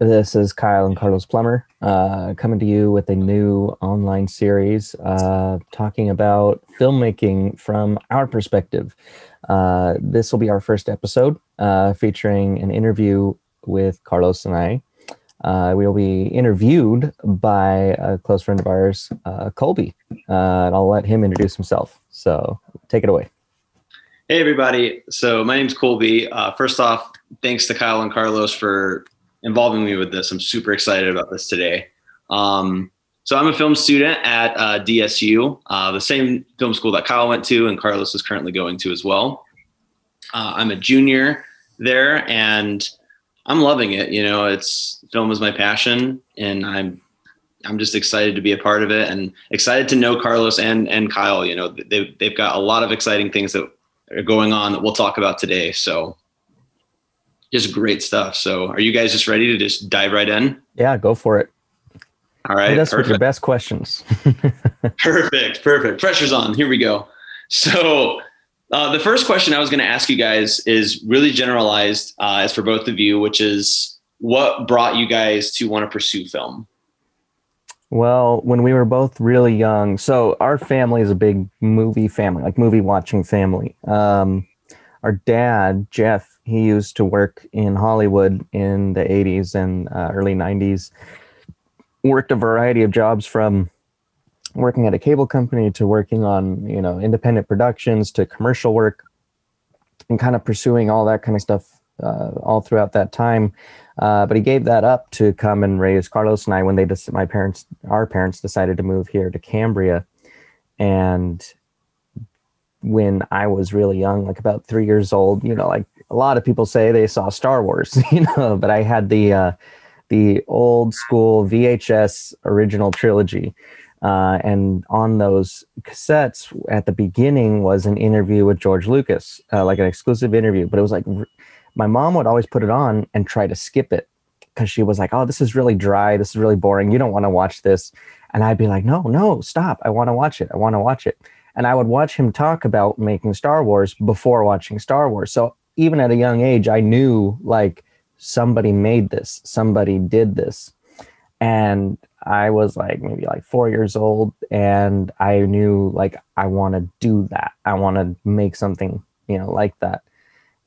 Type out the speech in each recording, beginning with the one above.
This is Kyle and Carlos Plummer uh, coming to you with a new online series uh, talking about filmmaking from our perspective. Uh, this will be our first episode uh, featuring an interview with Carlos and I. Uh, we will be interviewed by a close friend of ours, uh, Colby. and I'll let him introduce himself. So take it away. Hey, everybody. So, my name's Colby. First off, thanks to Kyle and Carlos for involving me with this. I'm super excited about this today. Um, so, I'm a film student at uh, DSU, uh, the same film school that Kyle went to and Carlos is currently going to as well. Uh, I'm a junior there and I'm loving it. You know, it's film is my passion and I'm I'm just excited to be a part of it and excited to know Carlos and and Kyle. You know, they've they've got a lot of exciting things that are going on that we'll talk about today. So just great stuff. So are you guys just ready to just dive right in? Yeah, go for it. All right. Hit us with your best questions. perfect. Perfect. Pressure's on. Here we go. So uh, the first question I was going to ask you guys is really generalized uh, as for both of you, which is what brought you guys to want to pursue film? Well, when we were both really young, so our family is a big movie family, like movie watching family. Um, our dad, Jeff, he used to work in Hollywood in the 80s and uh, early 90s. Worked a variety of jobs from working at a cable company to working on, you know, independent productions to commercial work and kind of pursuing all that kind of stuff uh, all throughout that time. Uh, but he gave that up to come and raise Carlos and I when they my parents our parents decided to move here to Cambria, and when I was really young, like about three years old, you know, like a lot of people say they saw Star Wars, you know, but I had the uh, the old school VHS original trilogy. Uh, and on those cassettes at the beginning was an interview with George Lucas, uh, like an exclusive interview. But it was like my mom would always put it on and try to skip it because she was like, "Oh, this is really dry. This is really boring. You don't want to watch this." And I'd be like, "No, no, stop! I want to watch it. I want to watch it." And I would watch him talk about making Star Wars before watching Star Wars. So even at a young age, I knew like somebody made this, somebody did this, and I was like maybe like four years old, and I knew like I want to do that. I want to make something, you know, like that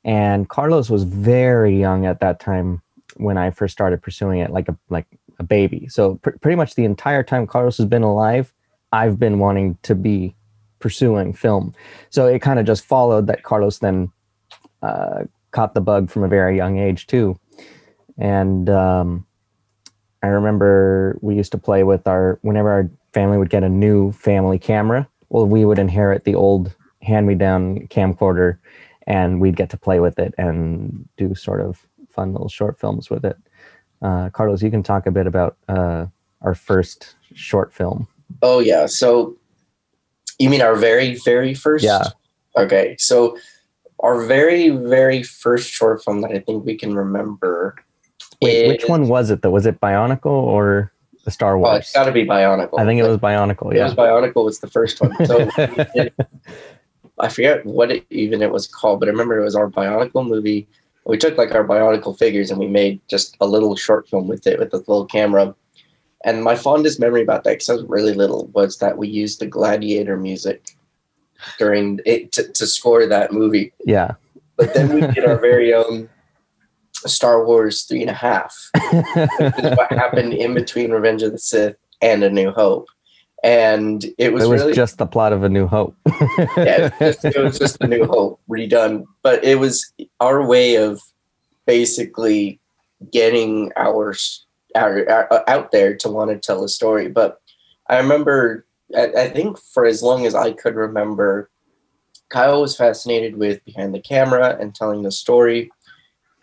and Carlos was very young at that time when I first started pursuing it, like a like a baby. So pr- pretty much the entire time Carlos has been alive, I've been wanting to be pursuing film. So it kind of just followed that Carlos then uh, caught the bug from a very young age too, and um, I remember we used to play with our whenever our family would get a new family camera. Well, we would inherit the old hand me down camcorder, and we'd get to play with it and do sort of fun little short films with it. Uh, Carlos, you can talk a bit about uh, our first short film. Oh yeah. So you mean our very very first? Yeah. Okay. So our very very first short film that I think we can remember. Wait, which one was it though? Was it Bionicle or the Star oh, Well, Wars? it's got to be Bionicle. I think it was Bionicle. Yeah, It was Bionicle was the first one. So did- I forget what it, even it was called, but I remember it was our Bionicle movie. We took like our Bionicle figures and we made just a little short film with it with this little camera. And my fondest memory about that, because I was really little, was that we used the Gladiator music during it to, to score that movie. yeah. But then we did our very own Star Wars three and a half what happened in between Revenge of the Sith and A New Hope. And it was, it was really just the plot of A New Hope. yeah, it was, just, it was just A New Hope redone. But it was our way of basically getting our, our, our uh, out there to want to tell a story. But I remember, I, I think for as long as I could remember, Kyle was fascinated with behind the camera and telling the story.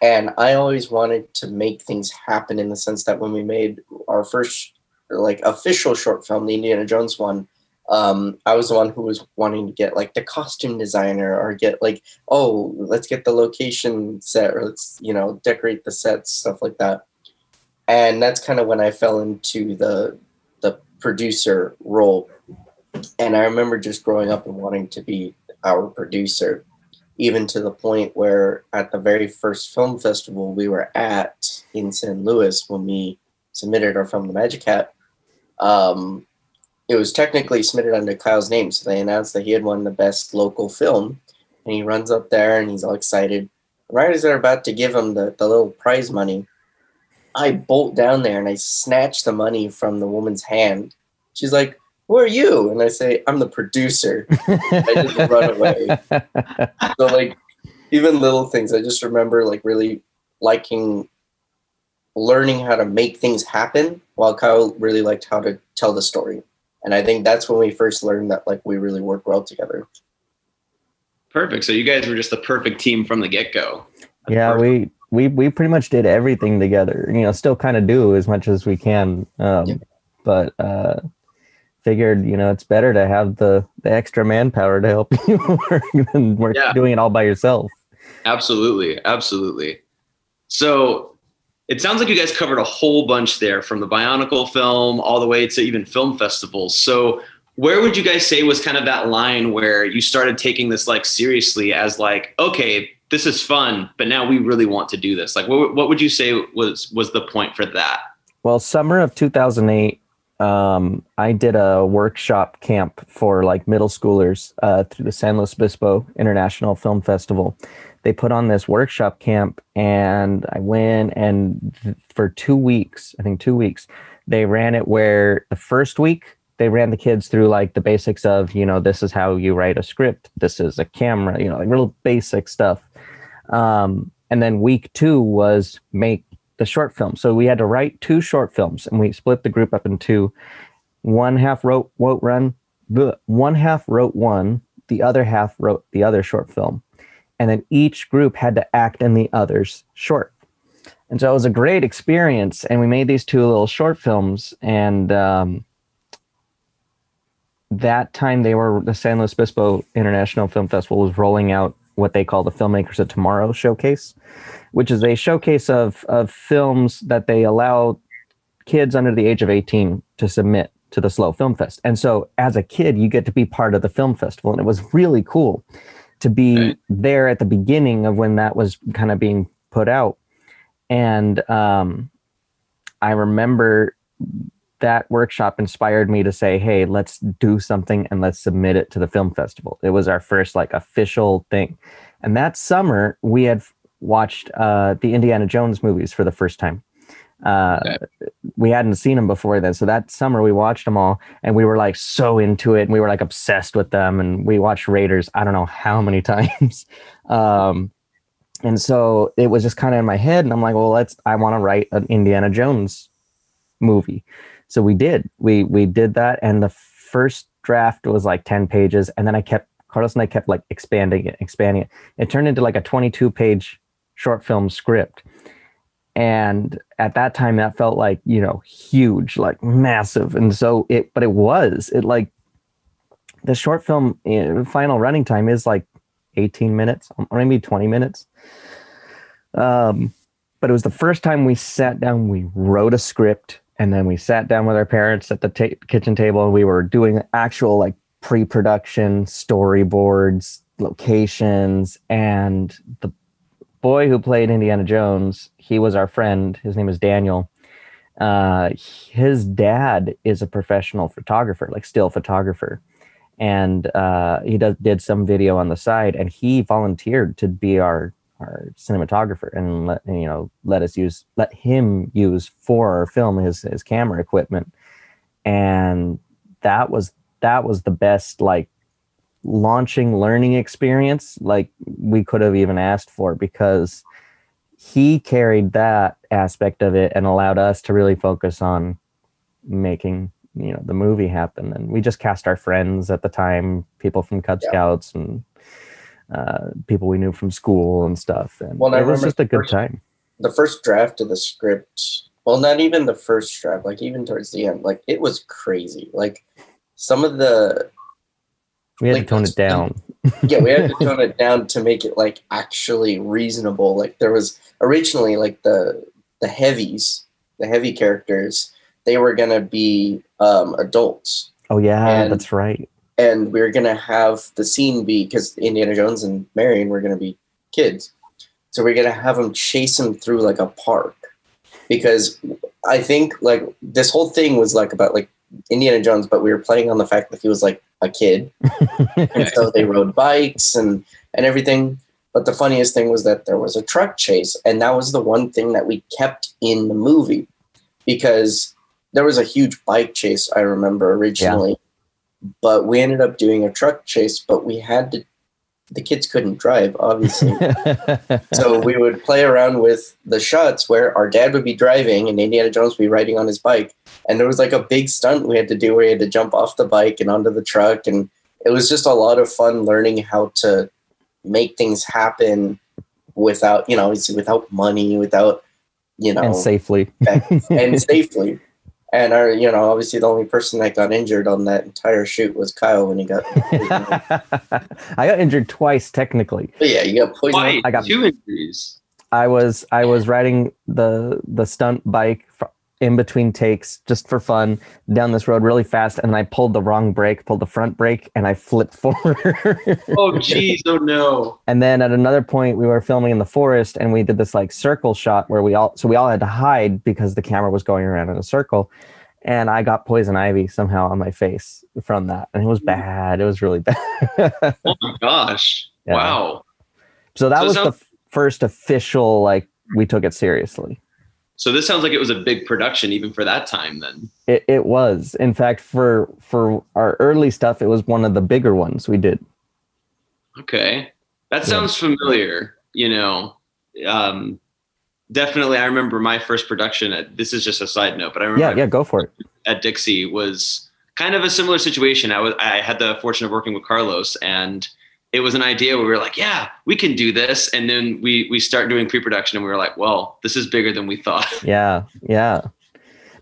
And I always wanted to make things happen in the sense that when we made our first like official short film, the Indiana Jones one, um, I was the one who was wanting to get like the costume designer or get like, oh, let's get the location set or let's, you know, decorate the sets, stuff like that. And that's kind of when I fell into the the producer role. And I remember just growing up and wanting to be our producer, even to the point where at the very first film festival we were at in San Luis when we submitted our film The Magic Hat, um, it was technically submitted under Kyle's name. So they announced that he had won the best local film. And he runs up there and he's all excited. Right as they're about to give him the, the little prize money, I bolt down there and I snatch the money from the woman's hand. She's like, Who are you? And I say, I'm the producer. I just run away. So like even little things, I just remember like really liking learning how to make things happen while Kyle really liked how to tell the story. And I think that's when we first learned that like we really work well together. Perfect. So you guys were just the perfect team from the get go. yeah, we we we pretty much did everything together. You know, still kind of do as much as we can. Um, Yeah. But uh, figured, you know, it's better to have the the extra manpower to help you work than work Yeah. doing it all by yourself. Absolutely. Absolutely. So it sounds like you guys covered a whole bunch there from the Bionicle film all the way to even film festivals. So where would you guys say was kind of that line where you started taking this like seriously as like, okay, this is fun, but now we really want to do this? Like what, what would you say was was the point for that? Well, summer of 2008, um, I did a workshop camp for like middle schoolers uh, through the San Luis Obispo International Film Festival. They put on this workshop camp, and I went and th- for two weeks, I think two weeks, they ran it where the first week they ran the kids through like the basics of you know this is how you write a script, this is a camera, you know, like real basic stuff. Um, and then week two was make the short film. So we had to write two short films, and we split the group up into. One half wrote wrote run, one half wrote one, the other half wrote the other short film, and then each group had to act in the other's short. And so it was a great experience, and we made these two little short films, and um, that time they were the San Luis Obispo International Film Festival was rolling out what they call the Filmmakers of Tomorrow showcase, which is a showcase of of films that they allow kids under the age of 18 to submit to the SLO Film Fest. And so as a kid, you get to be part of the film festival. And it was really cool to be Right. there at the beginning of when that was kind of being put out. And um, I remember that workshop inspired me to say, hey, let's do something and let's submit it to the film festival. It was our first like official thing. And that summer, we had watched uh, the Indiana Jones movies for the first time. Uh, Okay. We hadn't seen them before then. So that summer, we watched them all and we were like so into it and we were like obsessed with them. And we watched Raiders, I don't know how many times. um, and so it was just kind of in my head. And I'm like, well, let's, I want to write an Indiana Jones movie. So we did. We we did that, and the first draft was like ten pages, and then I kept Carlos and I kept like expanding it, expanding it. It turned into like a 22 page short film script. And at that time, that felt like, you know, huge, like massive. And so it, but it was, it like, the short film uh, final running time is like 18 minutes or maybe 20 minutes. Um, but it was the first time we sat down, we wrote a script, and then we sat down with our parents at the ta- kitchen table and we were doing actual like pre-production storyboards locations and the boy who played indiana jones he was our friend. His name is daniel. Uh, his dad is a professional photographer like still photographer. And uh, he does did some video on the side and he volunteered to be our our cinematographer and let you know let us use let him use for our film his his camera equipment and that was that was the best like launching learning experience like we could have even asked for because he carried that aspect of it and allowed us to really focus on making you know the movie happen and we just cast our friends at the time people from cub Yeah. scouts and uh, people we knew from school and stuff. And Well, I it was just a good first- time. the first draft of the script well not even the first draft like even towards the end like it was crazy. Like some of the we had Like, to tone it down. Yeah we had to tone it down to make it like actually reasonable. Like there was originally like the the heavies the heavy characters they were gonna be um adults. Oh yeah And- that's right and we are gonna have the scene be because Indiana Jones and Marion were gonna be kids, so we're gonna have them chase him through like a park, because I think like this whole thing was like about like Indiana Jones, but we were playing on the fact that he was like a kid, and so they rode bikes and and everything. But the funniest thing was that there was a truck chase, and that was the one thing that we kept in the movie. Because there was a huge bike chase. I remember originally, but we ended up doing a truck chase. But we had to. The kids couldn't drive, obviously. so we would play around with the shots where our dad would be driving and Indiana Jones would be riding on his bike. And there was like a big stunt we had to do where he had to jump off the bike and onto the truck. And it was just a lot of fun learning how to make things happen without, you know, without money, without, you know, and safely and safely. And our, you know, obviously the only person that got injured on that entire shoot was Kyle when he got. I got injured twice technically. But yeah, you got poisoned. Why? I got- two injuries. I was I was riding the the stunt bike fr- in between takes just for fun down this road really fast and I pulled the wrong brake, pulled the front brake and I flipped forward. Oh jeez, oh no. and then at another point we were filming in the forest and we did this like circle shot where we all so we all had to hide because the camera was going around in a circle and I got poison ivy somehow on my face from that and it was mm. bad. It was really bad. Oh my gosh. Yeah. Wow. so that So was sounds- the first official like we took it seriously. So this sounds like it was a big production even for that time then. It, it was. In fact, for for our early stuff, it was one of the bigger ones we did. Okay. That sounds familiar, you know. Um definitely I remember my first production at this is just a side note, but I remember Yeah, yeah, go for it. at Dixie was kind of a similar situation. I was I had the fortune of working with Carlos and it was an idea where we were like, yeah, we can do this. And then we we start doing pre-production and we were like, well, this is bigger than we thought. Yeah, yeah.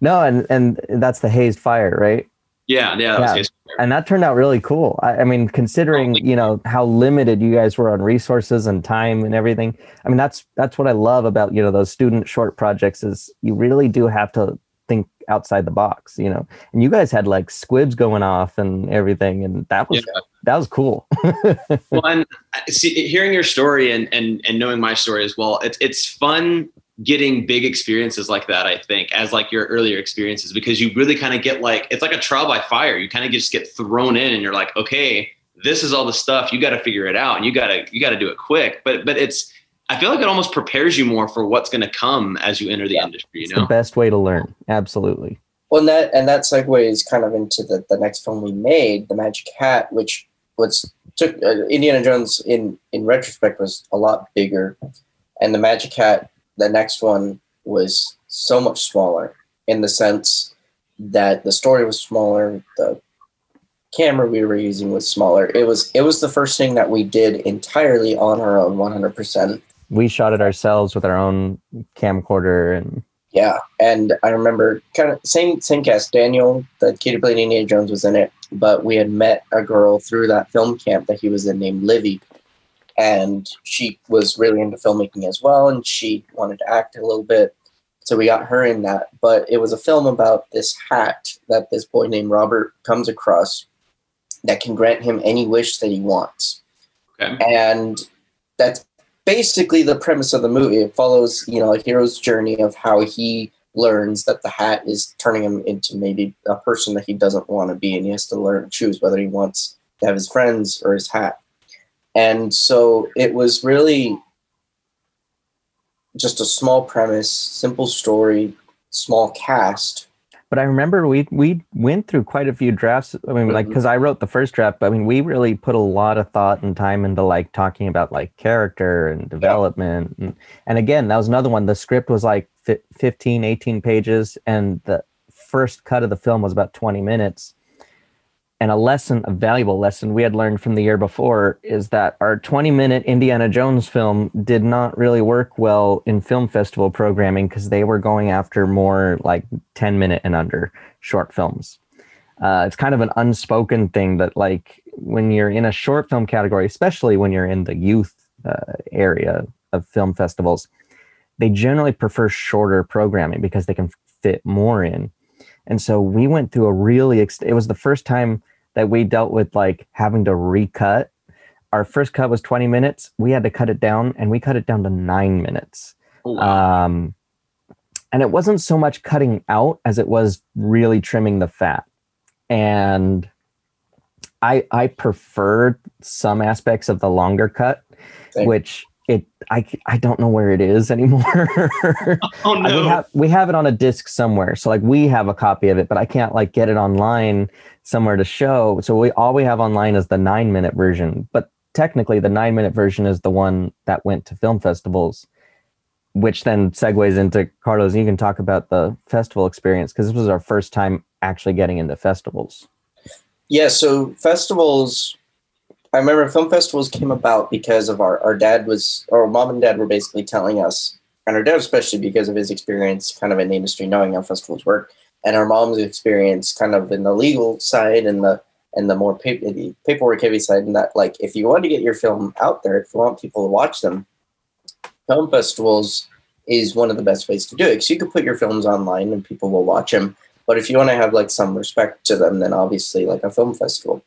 No, and and that's the hazed fire, right? yeah, yeah, that Yeah. And that turned out really cool. I, I mean, considering Oh, you know how limited you guys were on resources and time and everything. I mean, that's that's what I love about you know those student short projects is you really do have to outside the box, you know. And you guys had like squibs going off and everything, and that was Yeah. that was cool. well, and uh, see, hearing your story and and and knowing my story as well, it's it's fun getting big experiences like that. I think as like your earlier experiences because you really kind of get like it's like a trial by fire. You kind of just get thrown in, and you're like, okay, this is all the stuff you got to figure it out, and you got to you got to do it quick. But but it's I feel like it almost prepares you more for what's going to come as you enter the industry. You it's know? the best way to learn. Absolutely. Well, and that and that segues kind of into the, the next film we made, The Magic Hat, which was took uh, Indiana Jones in in retrospect was a lot bigger, and The Magic Hat, the next one was so much smaller in the sense that the story was smaller, the camera we were using was smaller. It was it was the first thing that we did entirely on our own, one hundred percent. We shot it ourselves with our own camcorder and Yeah, and I remember kind of same same cast. Daniel, the kid who played Indiana Jones, was in it, but we had met a girl through that film camp that he was in named Livy, and she was really into filmmaking as well, and she wanted to act a little bit, so we got her in that. But it was a film about this hat that this boy named Robert comes across that can grant him any wish that he wants Okay. and that's basically the premise of the movie. It follows, you know, a hero's journey of how he learns that the hat is turning him into maybe a person that he doesn't want to be, and he has to learn to choose whether he wants to have his friends or his hat. And so it was really just a small premise, simple story, small cast. But I remember we we went through quite a few drafts. I mean, like mm-hmm. because I wrote the first draft. But I mean, we really put a lot of thought and time into like talking about like character and development. And, and again, that was another one. The script was like fi- 15, 18 pages, and the first cut of the film was about 20 minutes. And a lesson, a valuable lesson we had learned from the year before is that our 20 minute Indiana Jones film did not really work well in film festival programming because they were going after more like 10 minute and under short films. Uh, it's kind of an unspoken thing that, like, when you're in a short film category, especially when you're in the youth uh, area of film festivals, they generally prefer shorter programming because they can fit more in. And so we went through a really, ex- it was the first time that we dealt with like having to recut. Our first cut was 20 minutes. We had to cut it down and we cut it down to nine minutes. Oh, wow. Um, and it wasn't so much cutting out as it was really trimming the fat. And I I preferred some aspects of the longer cut, Same. which it I I don't know where it is anymore. oh no. we have we have it on a disc somewhere. So like we have a copy of it, but I can't like get it online somewhere to show. So we all we have online is the nine minute version. But technically the nine minute version is the one that went to film festivals, which then segues into Carlos. You can talk about the festival experience because this was our first time actually getting into festivals. Yeah, so festivals. I remember film festivals came about because of our our dad was, or mom and dad were basically telling us, and our dad especially because of his experience, kind of in the industry, knowing how festivals work, and our mom's experience, kind of in the legal side and the and the more paper, the paperwork heavy side, and that like if you want to get your film out there, if you want people to watch them, film festivals is one of the best ways to do it because you can put your films online and people will watch them. But if you want to have like some respect to them, then obviously like a film festival.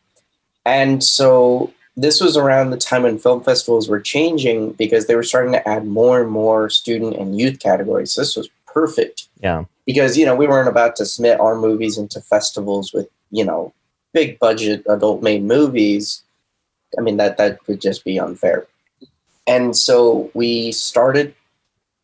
And so this was around the time when film festivals were changing because they were starting to add more and more student and youth categories. This was perfect Yeah. because you know we weren't about to submit our movies into festivals with you know big budget adult made movies. I mean that that would just be unfair. And so we started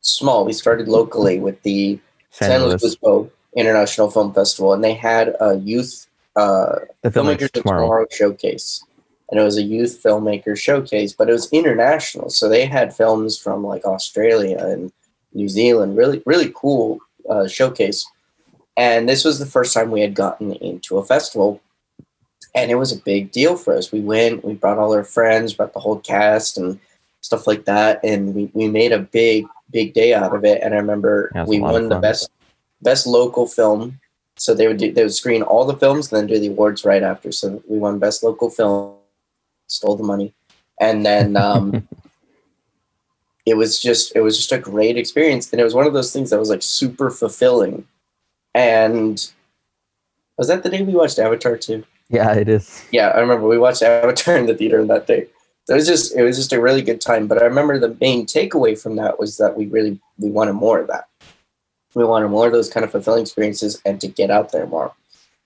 small. We started locally with the San San Luis, Luis Obispo International Film Festival, and they had a youth uh, the filmmakers filmmakers tomorrow. tomorrow showcase, and it was a youth filmmaker showcase, but it was international. So they had films from like Australia and New Zealand. Really, really cool uh, showcase. And this was the first time we had gotten into a festival, and it was a big deal for us. We went, we brought all our friends, brought the whole cast and stuff like that, and we, we made a big, big day out of it. And I remember Yeah, we a lot of won the best best local film. So they would do, they would screen all the films and then do the awards right after. So we won best local film, stole the money, and then um, it was just it was just a great experience, and it was one of those things that was like super fulfilling. And was that the day we watched Avatar too? Yeah, it is. Yeah, I remember we watched Avatar in the theater that day. So it was just it was just a really good time. But I remember the main takeaway from that was that we really we wanted more of that. We wanted more of those kind of fulfilling experiences and to get out there more.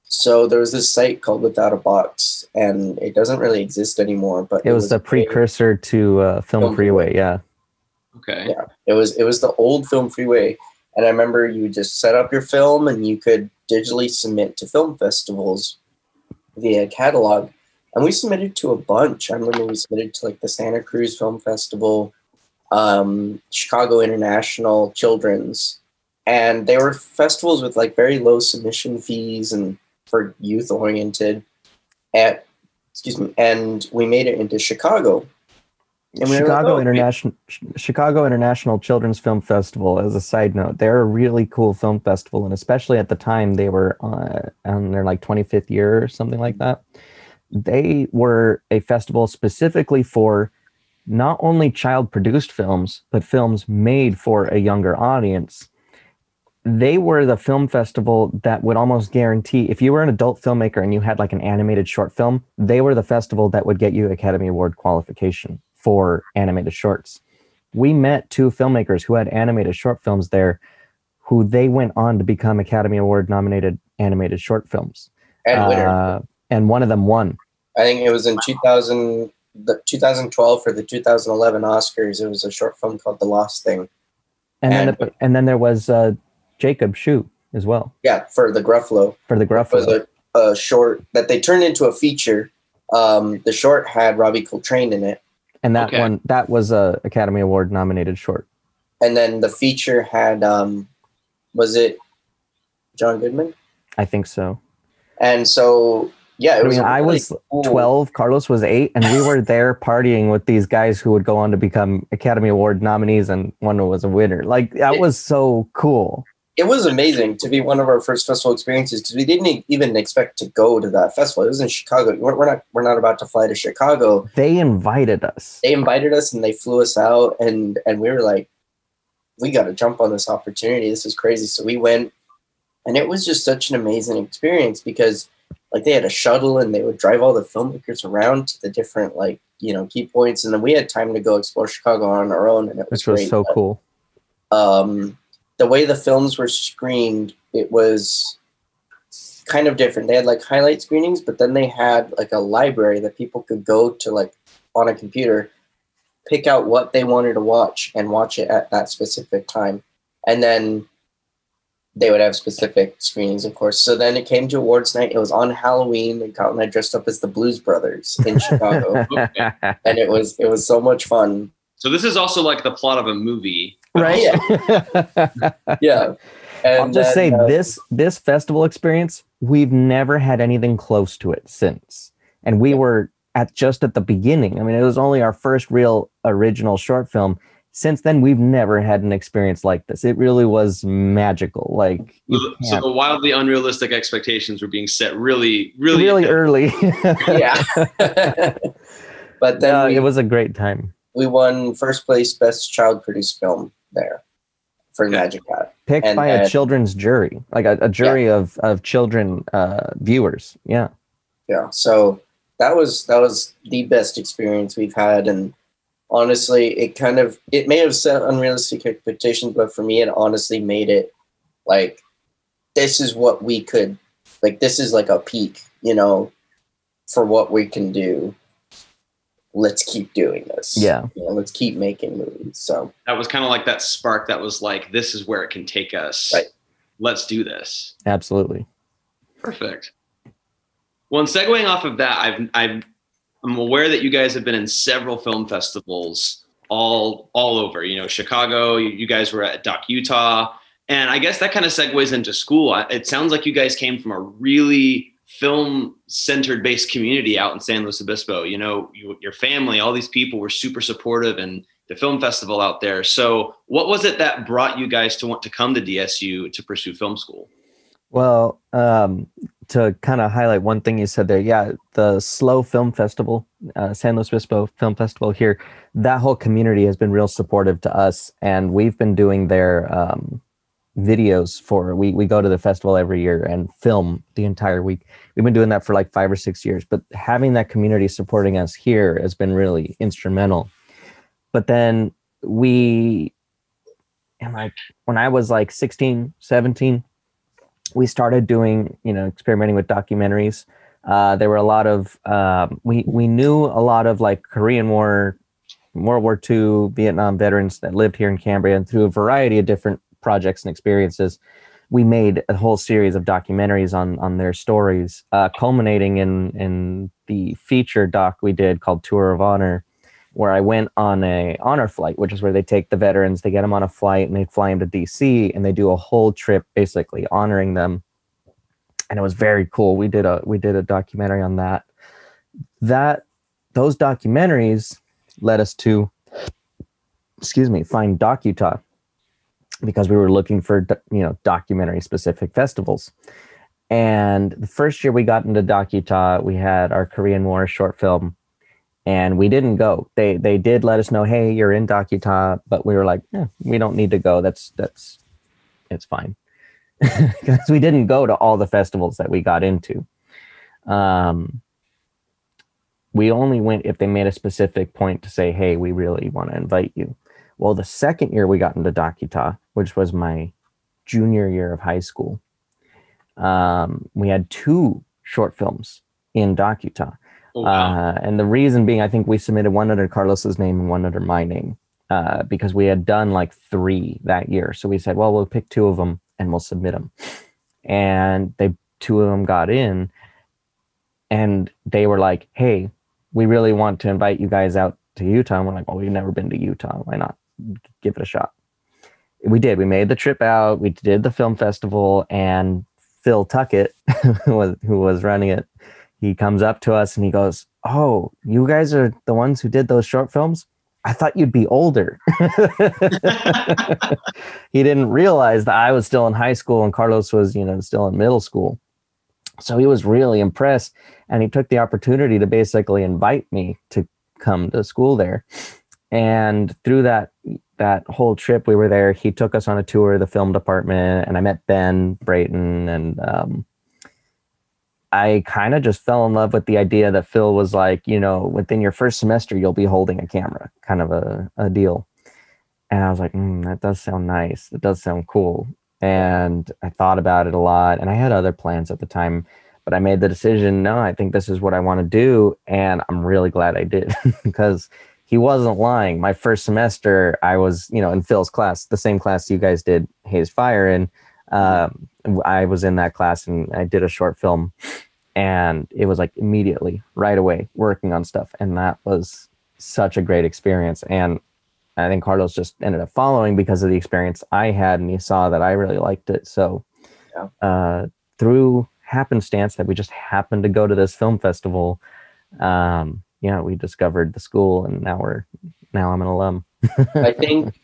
So there was this site called Without a Box, and it doesn't really exist anymore. But It was the a- precursor to uh, Film Film Freeway. Yeah. okay. Yeah, it was it was the old film freeway, and I remember you would just set up your film and you could digitally submit to film festivals via catalog. And we submitted to a bunch. I remember we submitted to like the Santa Cruz Film Festival, um, Chicago International Children's, and they were festivals with like very low submission fees and for youth oriented. at excuse me, and we made it into Chicago. And we were like, Chicago "Oh, International Chicago International Children's Film Festival. As a side note, they're a really cool film festival, and especially at the time they were uh, on their like 25th year or something like that. They were a festival specifically for not only child-produced films, but films made for a younger audience. They were the film festival that would almost guarantee if you were an adult filmmaker and you had like an animated short film, they were the festival that would get you Academy Award qualification for animated shorts. We met two filmmakers who had animated short films there, who they went on to become Academy Award nominated animated short films. and winner. Uh, and one of them won. I think it was in 2000, the 2012 for the 2011 Oscars. It was a short film called The Lost Thing. And then And- and then there was uh, Jakob Schuh as well Yeah, for the Gruffalo. for the It was Gruffalo. a, a short that they turned into a feature. Um, the short had Robbie Coltrane in it, And that Okay. one that was a Academy Award nominated short. and then the feature had um, was it John Goodman? I think so. And so yeah, it I was. mean, a I really was cool- 12, Carlos was eight, and we were there partying with these guys who would go on to become Academy Award nominees, and one was a winner. Like that was so cool. It was amazing to be one of our first festival experiences because we didn't even expect to go to that festival. It was in Chicago. We're, we're not we're not about to fly to Chicago. They invited us. they invited us and they flew us out and and we were like we got to jump on this opportunity this is crazy so we went and it was just such an amazing experience because like they had a shuttle and they would drive all the filmmakers around to the different like you know key points and then we had time to go explore chicago on our own and it was which was great. so But, cool. um the way the films were screened it was kind of different. They had like highlight screenings but then they had like a library that people could go to like on a computer pick out what they wanted to watch and watch it at that specific time. And then they would have specific screenings of course. So then it came to awards night. It was on halloween and Kyle and i dressed up as the blues brothers in chicago. Okay. and it was it was so much fun. So this is also like the plot of a movie. Right? yeah and I'll just say uh, this this festival experience, we've never had anything close to it since. And we were at just at the beginning. I mean, it was only our first real original short film. Since then, we've never had an experience like this. It really was magical. Like So, so the wildly unrealistic expectations were being set really, really, really early. yeah but then No, we, it was a great time. we won first place best child produced film there for Okay. magic hat Picked And by a children's jury, like a, a jury of of children uh, viewers. Yeah. yeah so that was that was the best experience we've had and honestly it kind of it may have set unrealistic expectations but for me it honestly made it like this is what we could like this is like a peak you know for what we can do let's keep doing this Yeah. you know, let's keep making movies so that was kind of like that spark that was like, this is where it can take us. Right. Let's do this. Absolutely. Perfect. Well, and segueing off of that, I've, I've, I'm aware that you guys have been in several film festivals all all over. You know, Chicago. You, you guys were at Doc Utah, and I guess that kind of segues into school. It sounds like you guys came from a really film centered based community out in San Luis Obispo. You know, you, your family, all these people were super supportive and the film festival out there. So, what was it that brought you guys to want to come to DSU to pursue film school? Well, um, to kind of highlight one thing you said there, yeah, the SLO Film Festival, uh, San Luis Obispo Film Festival here, that whole community has been real supportive to us, and we've been doing their um, videos for. We we go to the festival every year and film the entire week. We've been doing that for like five or six years, but having that community supporting us here has been really instrumental. But then we, and like when I was like 16, 17, we started doing you know experimenting with documentaries uh, there were a lot of um, we we knew a lot of like korean war world war ii vietnam veterans that lived here in cambria and through a variety of different projects and experiences we made a whole series of documentaries on on their stories uh, culminating in in the feature doc we did called tour of honor where I went on a honor flight, which is where they take the veterans, they get them on a flight, and they fly them to DC, and they do a whole trip basically honoring them. And it was very cool. We did a we did a documentary on that. that those documentaries led us to excuse me find DocUtah because we were looking for you know documentary specific festivals. And the first year we got into DocUtah we had our korean war short film and we didn't go. They they did let us know hey you're in DocUtah but we were like eh, we don't need to go. That's that's it's fine. Because we didn't go to all the festivals that we got into. Um we only went if they made a specific point to say, hey, we really want to invite you. Well, the second year we got into DocUtah, which was my junior year of high school, um, we had two short films in DocUtah. Oh, wow. Uh, and the reason being, I think we submitted one under Carlos's name and one under my name uh, because we had done like three that year. So we said, well, we'll pick two of them and we'll submit them. And they two of them got in, and they were like, hey, we really want to invite you guys out to Utah. And we're like, well, we've never been to Utah. Why not give it a shot? We did. We made the trip out. We did the film festival, and Phil Tuckett, who was who was running it, he comes up to us and he goes, "Oh, you guys are the ones who did those short films. I thought you'd be older." he didn't realize that I was still in high school and Carlos was, you know, still in middle school. So he was really impressed and he took the opportunity to basically invite me to come to school there. And through that that whole trip we were there, he took us on a tour of the film department and I met Ben Brayton and um, I kind of just fell in love with the idea that Phil was like, you know, within your first semester, you'll be holding a camera, kind of a, a deal. And I was like, mm, that does sound nice. That does sound cool. And I thought about it a lot. And I had other plans at the time, but I made the decision no, I think this is what I want to do. And I'm really glad I did because he wasn't lying. My first semester, I was, you know, in Phil's class, the same class you guys did Haze Fire. And um, I was in that class and I did a short film and it was like immediately right away working on stuff and that was such a great experience and i think carlos just ended up following because of the experience i had and he saw that i really liked it so Yeah. uh, through happenstance that we just happened to go to this film festival um, yeah we discovered the school and now we're now i'm an alum I think,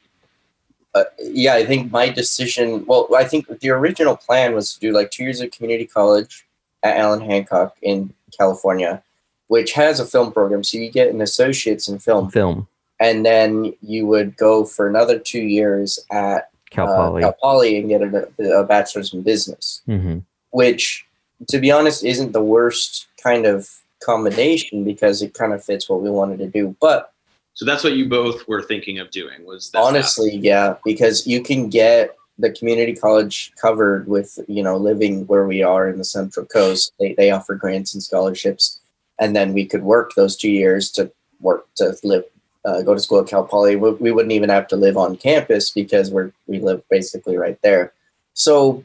uh, yeah, I think my decision. Well, I think the original plan was to do like two years of community college at Allan Hancock in California, which has a film program. So you get an associate's in film, film and then you would go for another two years at cal uh, poly Cal Poly and get a, a bachelor's in business, hmm which, to be honest, isn't the worst kind of combination because it kind of fits what we wanted to do. But So that's what you both were thinking of doing was that honestly yeah because you can get the community college covered with you know living where we are in the central coast. They, they offer grants and scholarships and then we could work those two years to work to live uh, go to school at cal poly. We, we wouldn't even have to live on campus because we're we live basically right there. So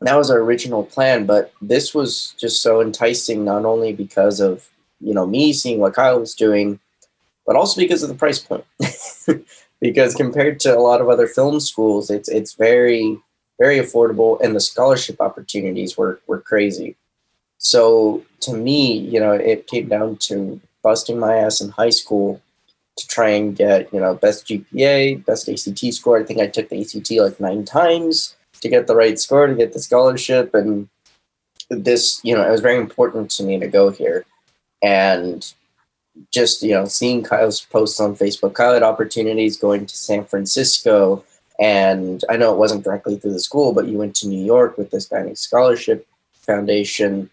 that was our original plan but this was just so enticing not only because of you know me seeing what kyle was doing but also because of the price point. because compared to a lot of other film schools, it's it's very very affordable, and the scholarship opportunities were were crazy. So to me, you know, it came down to busting my ass in high school to try and get you know best GPA, best ACT score. I think I took the ACT like nine times to get the right score to get the scholarship, and this you know it was very important to me to go here, and just you know seeing Kyle's posts on Facebook, Kyle had opportunities going to San Francisco, and I know it wasn't directly through the school, but you went to New York with the Hispanic Scholarship Foundation,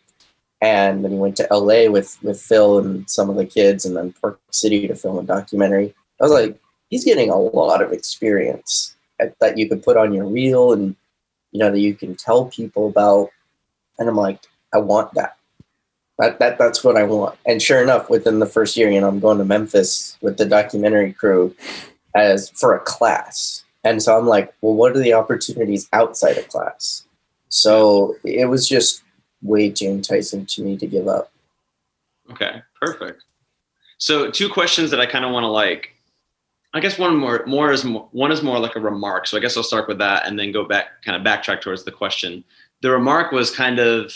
and then you went to LA with with Phil and some of the kids, and then Park City to film a documentary. I was like, he's getting a lot of experience at- that you could put on your reel, and you know that you can tell people about. And I'm like, I want that. That, that that's what I want. And sure enough, within the first year, you know, I'm going to Memphis with the documentary crew as for a class. And so I'm like, well, what are the opportunities outside of class? So it was just way too enticing to me to give up. Okay, perfect. So two questions that I kind of want to like. I guess one more more is more, one is more like a remark. So I guess I'll start with that and then go back kind of backtrack towards the question. The remark was kind of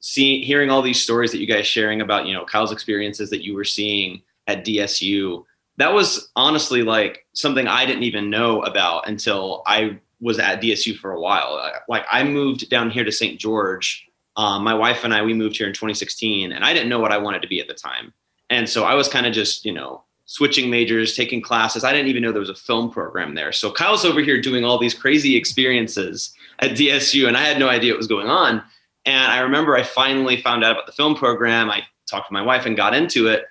seeing hearing all these stories that you guys sharing about you know Kyle's experiences that you were seeing at DSU that was honestly like something I didn't even know about until I was at DSU for a while. Like I moved down here to St. George. Um, my wife and I we moved here in 2016, and I didn't know what I wanted to be at the time, and so I was kind of just you know switching majors, taking classes. I didn't even know there was a film program there. So Kyle's over here doing all these crazy experiences at DSU, and I had no idea what was going on. And I remember I finally found out about the film program. I talked to my wife and got into it.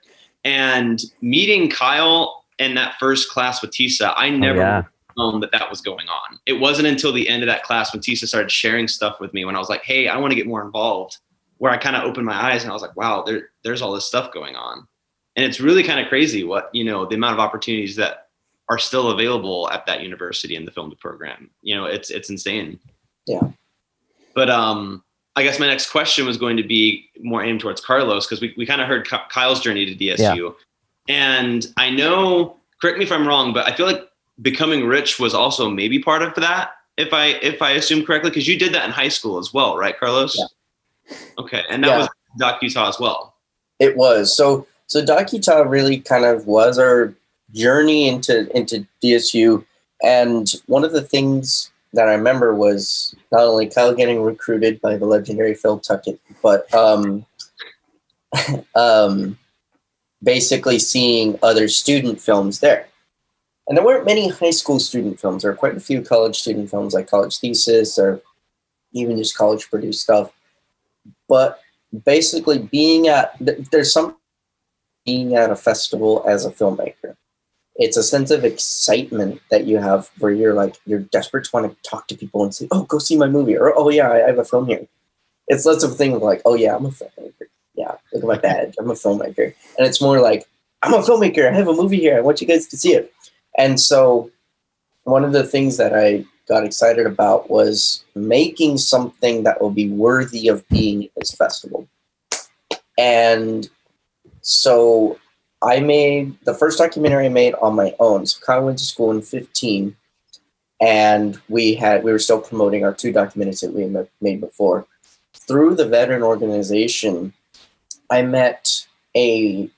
And meeting Kyle in that first class with Tisa, I oh, never Oh, yeah. known that that was going on. It wasn't until the end of that class when Tisa started sharing stuff with me when I was like, hey, I want to get more involved, where I kind of opened my eyes and I was like, wow, there, there's all this stuff going on. And it's really kind of crazy what, you know, the amount of opportunities that are still available at that university in the film program. You know, it's it's insane. Yeah. But um I guess my next question was going to be more aimed towards Carlos because we, we kind of heard Kyle's journey to DSU. And I know, correct me if I'm wrong, but I feel like becoming rich was also maybe part of that, if I if I assume correctly, because you did that in high school as well, right, Carlos? Yeah. Okay. And that Yeah. was Doc Utah as well. It was so. So Utah really kind of was our journey into into DSU, and one of the things that I remember was not only Kyle getting recruited by the legendary Phil Tuckett, but um, um, basically seeing other student films there. And there weren't many high school student films. There were quite a few college student films, like College Thesis or even just college produced stuff. But basically, being at th- there's some being at a festival as a filmmaker. It's a sense of excitement that you have where you're like you're desperate to want to talk to people and say, "Oh, go see my movie," or "Oh yeah, I have a film here." It's less of a thing of like, "Oh yeah, I'm a filmmaker." Yeah, look at my badge. I'm a filmmaker, and it's more like, "I'm a filmmaker. I have a movie here. I want you guys to see it." And so, one of the things that I got excited about was making something that will be worthy of being at this festival. And so I made the first documentary I made on my own. So Kyle went to school in 15 and we had we were still promoting our two documentaries that we had made before. Through the veteran organization, I met a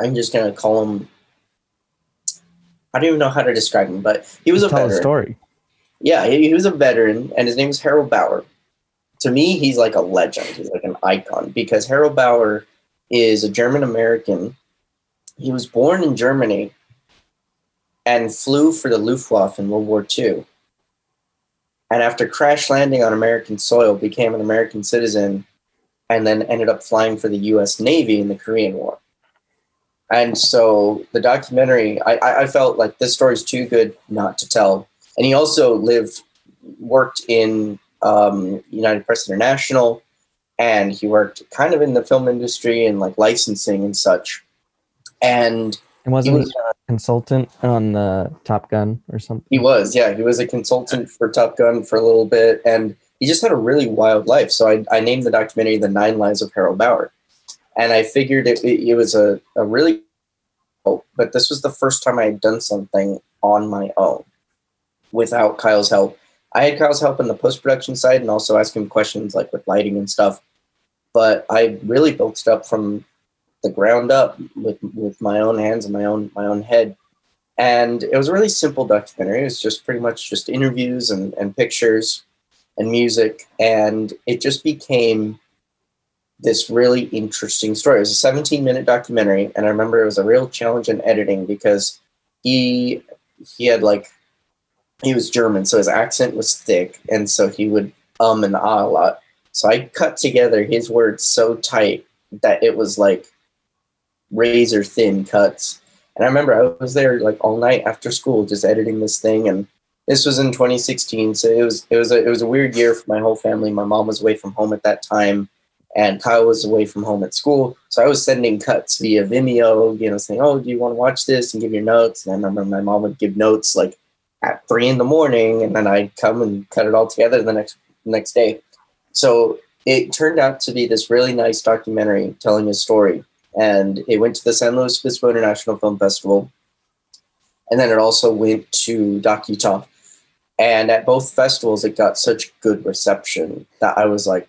I'm just gonna call him I don't even know how to describe him, but he was a Tell a veteran. story. Yeah, he, he was a veteran, and his name is Harold Bauer. To me, he's like a legend. He's like an icon because Harold Bauer is a German American. He was born in Germany and flew for the Luftwaffe in World War II. And after crash landing on American soil, became an American citizen, and then ended up flying for the U.S. Navy in the Korean War. And so the documentary, I, I felt like this story is too good not to tell and he also lived worked in um, united press international and he worked kind of in the film industry and like licensing and such. And And wasn't was- he a consultant on the Top Gun or something? he was yeah. He was a consultant for top gun for a little bit and he just had a really wild life. So i, I named the documentary the nine lives of harold bauer. And i figured it, it, it was a, a really but this was the first time i had done something on my own without kyle's help i had kyle's help in the post-production side and also ask him questions like with lighting and stuff but i really built it up from the ground up with with my own hands and my own my own head and it was a really simple documentary. It was just pretty much just interviews and, and pictures and music, and it just became this really interesting story. It was a 17 minute documentary, and I remember it was a real challenge in editing because he he had like he was German, so his accent was thick, and so he would um and ah a lot. So I cut together his words so tight that it was like razor thin cuts. And I remember I was there like all night after school just editing this thing and this was in 2016 so it was it was a, it was a weird year for my whole family my mom was away from home at that time and Kyle was away from home at school so I was sending cuts via Vimeo you know saying oh do you want to watch this and give your notes and I remember my mom would give notes like at three in the morning and then I'd come and cut it all together the next next day so it turned out to be this really nice documentary telling a story and it went to the San Luis Obispo International Film Festival, and then it also went to Doc Utah. And at both festivals, it got such good reception that I was like,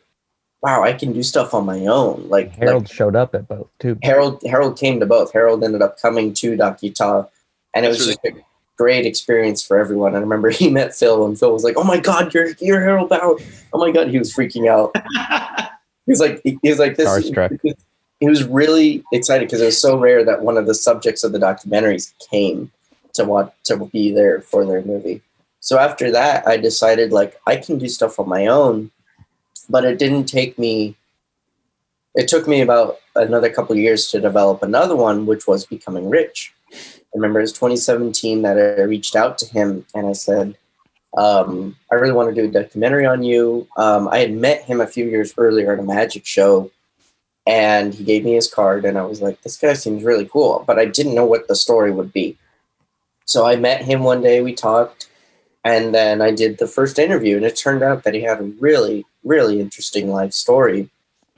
wow, I can do stuff on my own. Like Harold like showed up at both too. Harold Harold came to both. Harold ended up coming to Doc Utah, and it That's was really just a great experience for everyone. I remember he met Phil, and Phil was like, "Oh my God, you're you're Harold Bauer!" Oh my God, he was freaking out. He was like, he was like this. Starstruck. He was really excited because it was so rare that one of the subjects of the documentaries came to want to be there for their movie. So after that, I decided like I can do stuff on my own, but it didn't take me. It took me about another couple of years to develop another one, which was becoming rich. I remember it was 2017 that I reached out to him and I said, um, I really want to do a documentary on you. Um, I had met him a few years earlier at a magic show, and he gave me his card, and I was like, "This guy seems really cool," but I didn't know what the story would be. So I met him one day. We talked, and then I did the first interview, and it turned out that he had a really, really interesting life story.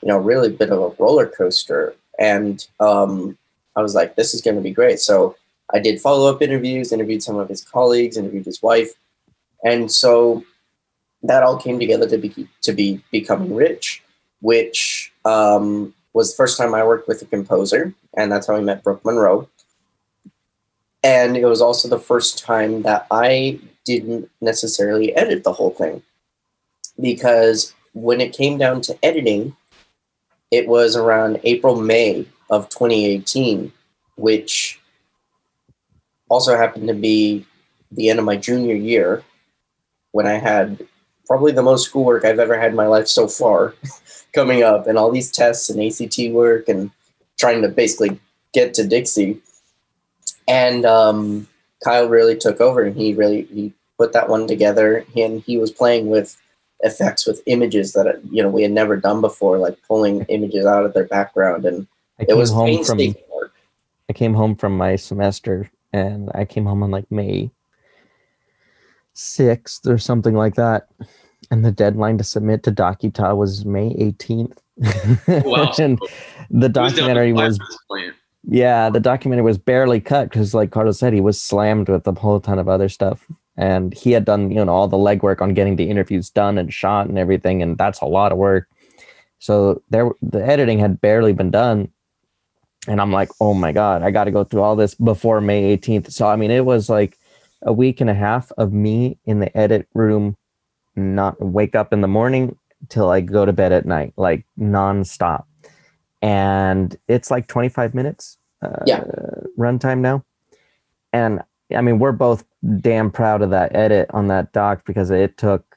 You know, really bit of a roller coaster, and um, I was like, "This is going to be great." So I did follow up interviews, interviewed some of his colleagues, interviewed his wife, and so that all came together to be to be becoming rich, which um, was the first time I worked with a composer, and that's how I met Brooke Monroe. And it was also the first time that I didn't necessarily edit the whole thing, because when it came down to editing, it was around April May of 2018, which also happened to be the end of my junior year when I had probably the most schoolwork I've ever had in my life so far coming up, and all these tests and ACT work, and trying to basically get to Dixie. And um, Kyle really took over, and he really he put that one together, and he was playing with effects with images that you know we had never done before, like pulling images out of their background, and I it was home from work. I came home from my semester and I came home on like May 6th or something like that. And the deadline to submit to Doc Utah was May 18th. Wow. and the was documentary was point. yeah, the documentary was barely cut because like Carlos said, he was slammed with a whole ton of other stuff. And he had done, you know, all the legwork on getting the interviews done and shot and everything, and that's a lot of work. So there the editing had barely been done. And I'm like, oh my God, I gotta go through all this before May 18th. So I mean it was like a week and a half of me in the edit room, not wake up in the morning till I go to bed at night, like nonstop. And it's like 25 minutes uh, Yeah. runtime now. And I mean, we're both damn proud of that edit on that doc because it took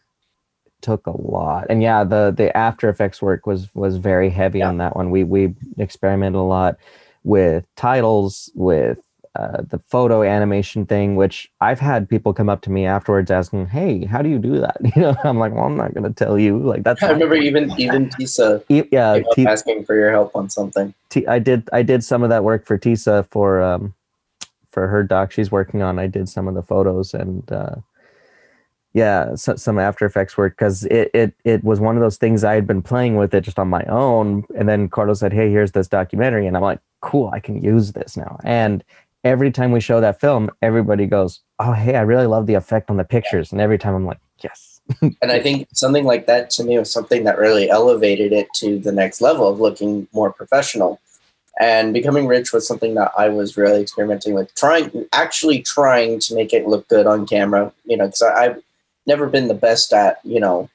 took a lot. And yeah, the the After Effects work was was very heavy Yeah. on that one. We we experimented a lot with titles, with uh, the photo animation thing, which I've had people come up to me afterwards asking, "Hey, how do you do that?" You know, I'm like, "Well, I'm not going to tell you." Like that's I remember even even Tisa E- yeah, T- asking for your help on something. T- I did I did some of that work for Tisa for um for her doc she's working on. I did some of the photos and uh yeah, so, some After Effects work because it, it it was one of those things I had been playing with it just on my own, and then Carlos said, "Hey, here's this documentary," and I'm like, "Cool, I can use this now." And every time we show that film, everybody goes, "Oh, hey, I really love the effect on the pictures," and every time I'm like, "Yes." And I think something like that to me was something that really elevated it to the next level of looking more professional. And becoming rich was something that I was really experimenting with, trying actually trying to make it look good on camera. You know, because I've never been the best at you know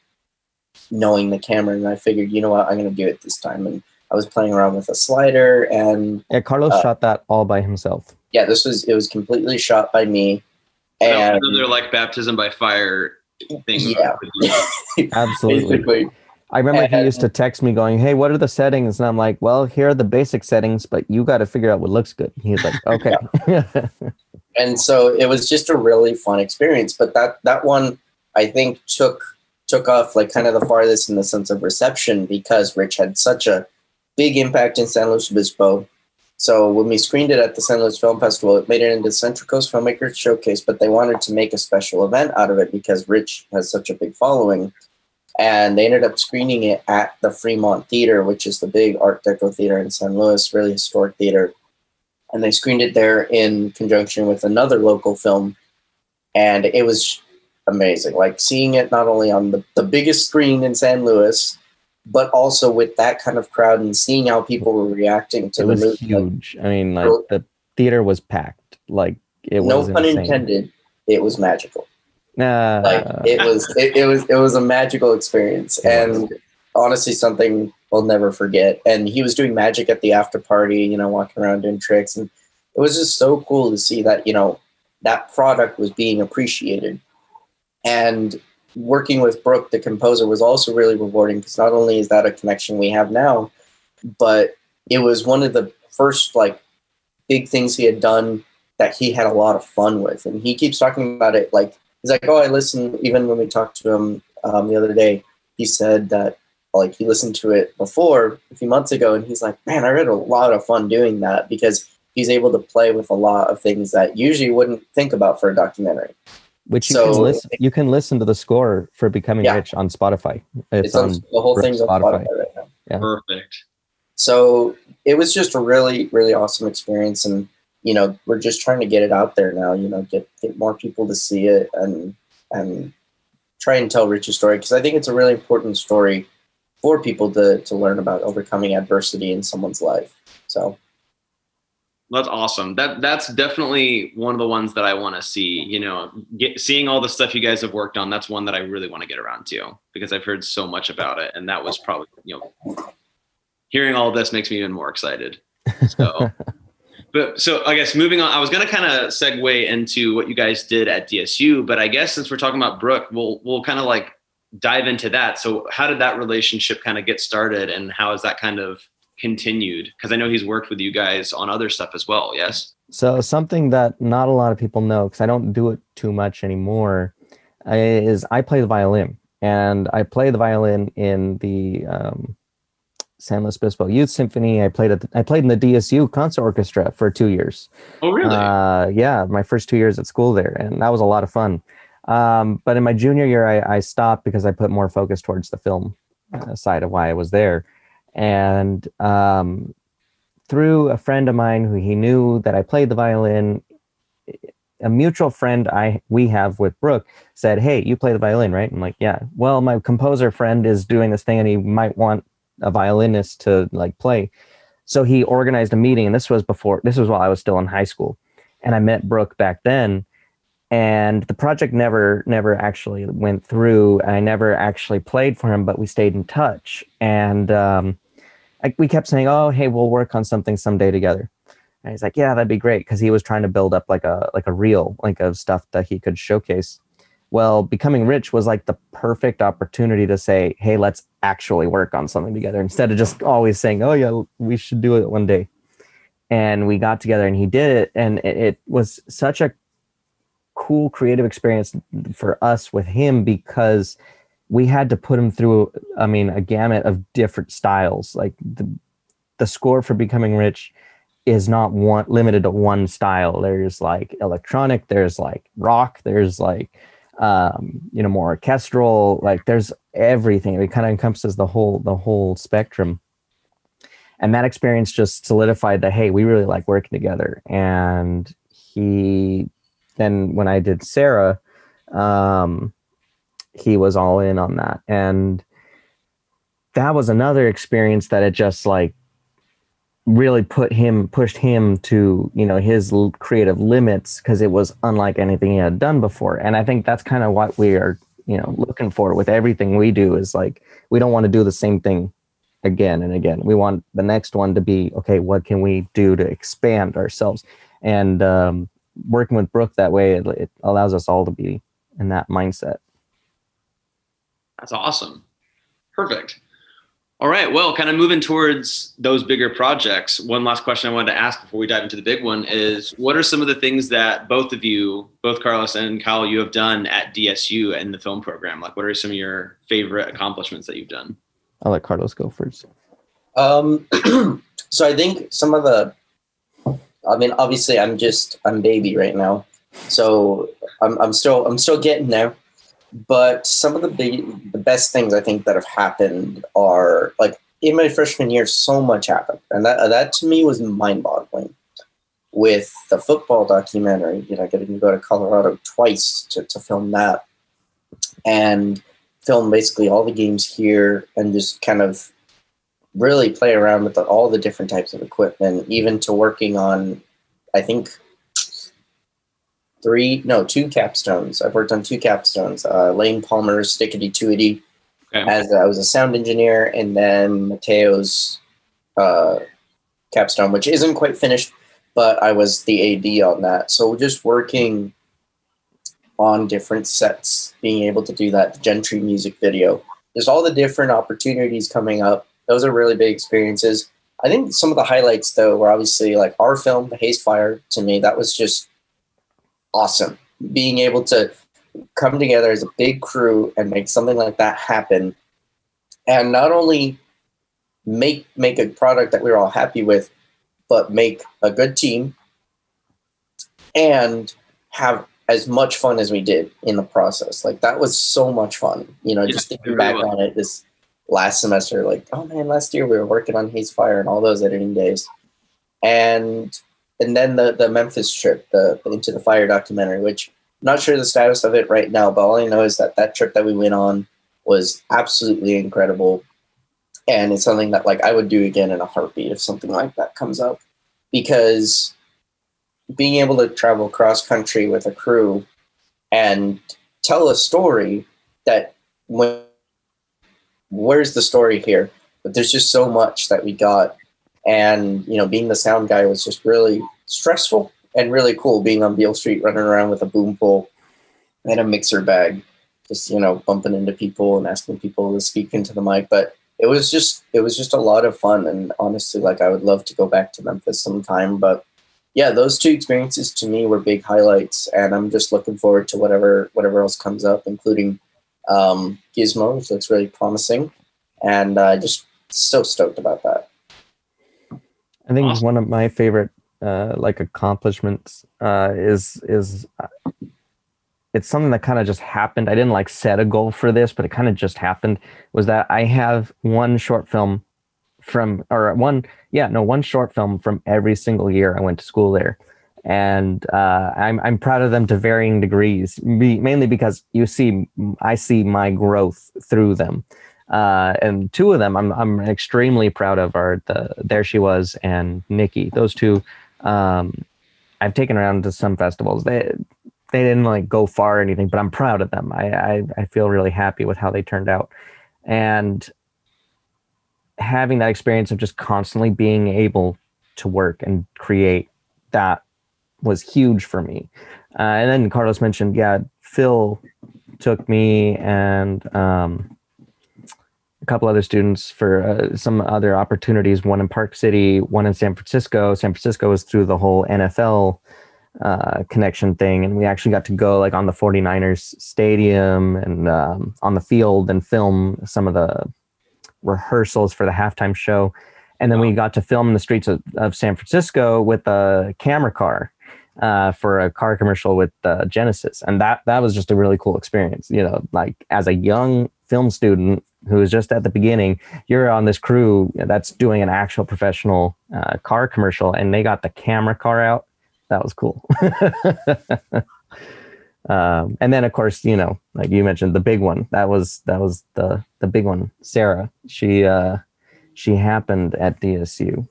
knowing the camera, and I figured, you know what, I'm going to do it this time. And I was playing around with a slider, and Yeah, Carlos Uh, shot that all by himself. yeah, this was it was completely shot by me. That And was another like baptism by fire things. Yeah. Absolutely. basically, I remember he used to text me going, "Hey, what are the settings?" And I'm like, "Well, here are the basic settings, but you got to figure out what looks good." He's like, "Okay." and so it was just a really fun experience but that that one i think took took off like kind of the farthest in the sense of reception because rich had such a big impact in san luis obispo. So when we screened it at the san luis film festival it made it into central coast filmmakers showcase but they wanted to make a special event out of it because rich has such a big following. And they ended up screening it at the fremont theater which is the big art deco theater in san luis really historic theater. And they screened it there in conjunction with another local film. And it was amazing. Like seeing it not only on the, the biggest screen in San Luis, but also with that kind of crowd and seeing how people were reacting to it the was movie. like, huge. I mean, like the theater was packed. Like it no was pun insane. intended, it was magical. Nah, Like it was it, it was it was a magical experience and honestly something we'll never forget. And he was doing magic at the after party, you know, walking around doing tricks and it was just so cool to see that, you know, that product was being appreciated. And working with Brooke, the composer, was also really rewarding because not only is that a connection we have now, but it was one of the first like big things he had done that he had a lot of fun with. And he keeps talking about it like he's like, Oh, I listen even when we talked to him um, the other day, he said that like he listened to it before a few months ago and he's like, Man, I had a lot of fun doing that because he's able to play with a lot of things that usually wouldn't think about for a documentary. Which you so- can listen. You can listen to the score for "Becoming Yeah. Rich" on Spotify. It's, It's, on, on. the whole Brooke's thing's on Spotify. Spotify right now. Yeah. Perfect. So it was just a really, really awesome experience, and you know, we're just trying to get it out there now. You know, get get more people to see it and and try and tell Rich's story because I think it's a really important story for people to to learn about overcoming adversity in someone's life. So That's awesome. That that's definitely one of the ones that I want to see. You know, get, seeing all the stuff you guys have worked on. That's one that I really want to get around to because I've heard so much about it, and that was probably you know, hearing all this makes me even more excited. So, but so I guess moving on, I was going to kind of segue into what you guys did at DSU, but I guess since we're talking about Brooke, we'll we'll kind of like dive into that. So, how did that relationship kind of get started, and how has that kind of continued? Because I know he's worked with you guys on other stuff as well. Yes. So something that not a lot of people know because I don't do it too much anymore is I play the violin, and I play the violin in the um, San Luis Obispo Youth Symphony. I played at the, I played in the DSU concert orchestra for two years. Oh, really? Uh, yeah, my first two years at school there, and that was a lot of fun. Um, but in my junior year, I, I stopped because I put more focus towards the film uh, side of why I was there, and um, through a friend of mine who he knew that I played the violin, a mutual friend I we have with Brooke said, "Hey, you play the violin, right?" I'm like, "Yeah." Well, my composer friend is doing this thing, and he might want a violinist to like play. So he organized a meeting, and this was before. This was while I was still in high school, and I met Brooke back then. And the project never, never actually went through. I never actually played for him, but we stayed in touch. And um, I, we kept saying, "Oh, hey, we'll work on something someday together." And he's like, "Yeah, that'd be great," because he was trying to build up like a like a reel, like of stuff that he could showcase. Well, becoming rich was like the perfect opportunity to say, "Hey, let's actually work on something together," instead of just always saying, "Oh yeah, we should do it one day." And we got together, and he did it, and it, it was such a cool creative experience for us with him because we had to put him through i mean a gamut of different styles. Like the the score for becoming rich is not one limited to one style. There's like electronic there's like rock there's like um you know more orchestral like there's everything. It kind of encompasses the whole the whole spectrum. And that experience just solidified that hey we really like working together. And he then when i did sarah um he was all in on that. And that was another experience that it just like really put him pushed him to you know his creative limits because it was unlike anything he had done before. And i think that's kind of what we are you know looking for with everything we do is like we don't want to do the same thing again and again. We want the next one to be okay what can we do to expand ourselves? And um, working with brooke that way it, it allows us all to be in that mindset That's awesome. Perfect. All right. Well, kind of moving towards those bigger projects. One last question I wanted to ask before we dive into the big one is what are some of the things that both of you, both Carlos and Kyle, you have done at DSU and the film program? Like, what are some of your favorite accomplishments that you've done? i'll let carlos go first Um, so I think some of the, I mean, obviously I'm just I'm baby right now, so I'm I'm still I'm still getting there. But some of the big the best things I think that have happened are like in my freshman year, so much happened, and that that to me was mind boggling. With the football documentary, you know, getting to go to Colorado twice to, to film that. and film basically all the games here and just kind of really play around with the, all the different types of equipment, even to working on, I think, three, no, two capstones. I've worked on two capstones. Uh, Lane Palmer's Stickity Tooity Okay. as I was a sound engineer, and then Mateo's uh, capstone, which isn't quite finished, but I was the AD on that. So just working on different sets, being able to do that, Gentry music video. There's all the different opportunities coming up. Those are really big experiences. I think some of the highlights though were obviously like our film, The Haze Fire, to me, that was just awesome. Being able to come together as a big crew and make something like that happen. And not only make make a product that we're all happy with, but make a good team and have as much fun as we did in the process. Like that was so much fun. You know, Yeah, just thinking back was. on it this last semester, like, oh man, last year we were working on Haze Fire and all those editing days. And and then the the Memphis trip, the, Into the Fire documentary, which I'm not sure the status of it right now, but all I know is that that trip that we went on was absolutely incredible. And it's something that like I would do again in a heartbeat if something like that comes up. Because being able to travel cross country with a crew and tell a story that when where's the story here? But there's just so much that we got. And, you know, being the sound guy was just really stressful and really cool being on Beale Street running around with a boom pole and a mixer bag, just, you know, bumping into people and asking people to speak into the mic. But it was just it was just a lot of fun and honestly like I would love to go back to Memphis sometime. But yeah, those two experiences to me were big highlights and I'm just looking forward to whatever whatever else comes up, including um, Gizmo, which looks really promising. And uh, just so stoked about that. I think Awesome. one of my favorite uh, like accomplishments uh, is is uh, it's something that kind of just happened. I didn't like set a goal for this, but it kind of just happened. Was that I have one short film from or one yeah no one short film from every single year I went to school there, and uh, I'm I'm proud of them to varying degrees. Mainly because you see I see my growth through them uh, and two of them I'm I'm extremely proud of are the There She Was and Nikki. Those two, um, I've taken around to some festivals. They they didn't like go far or anything, but I'm proud of them. I I, I feel really happy with how they turned out, and having that experience of just constantly being able to work and create that was huge for me. Uh, and then Carlos mentioned, yeah, Phil took me and um, a couple other students for uh, some other opportunities. One in Park City, one in San Francisco. San Francisco was through the whole NFL uh, connection thing, and we actually got to go like on the 49ers stadium and um, on the field and film some of the rehearsals for the halftime show. And then we got to film in the streets of, of San Francisco with a camera car uh, for a car commercial with uh, Genesis, and that that was just a really cool experience. You know, like as a young film student who was just at the beginning, you're on this crew that's doing an actual professional uh, car commercial, and they got the camera car out. That was cool. um, and then, of course, you know, like you mentioned, the big one. That was that was the the big one. Sarah, she uh, she happened at DSU.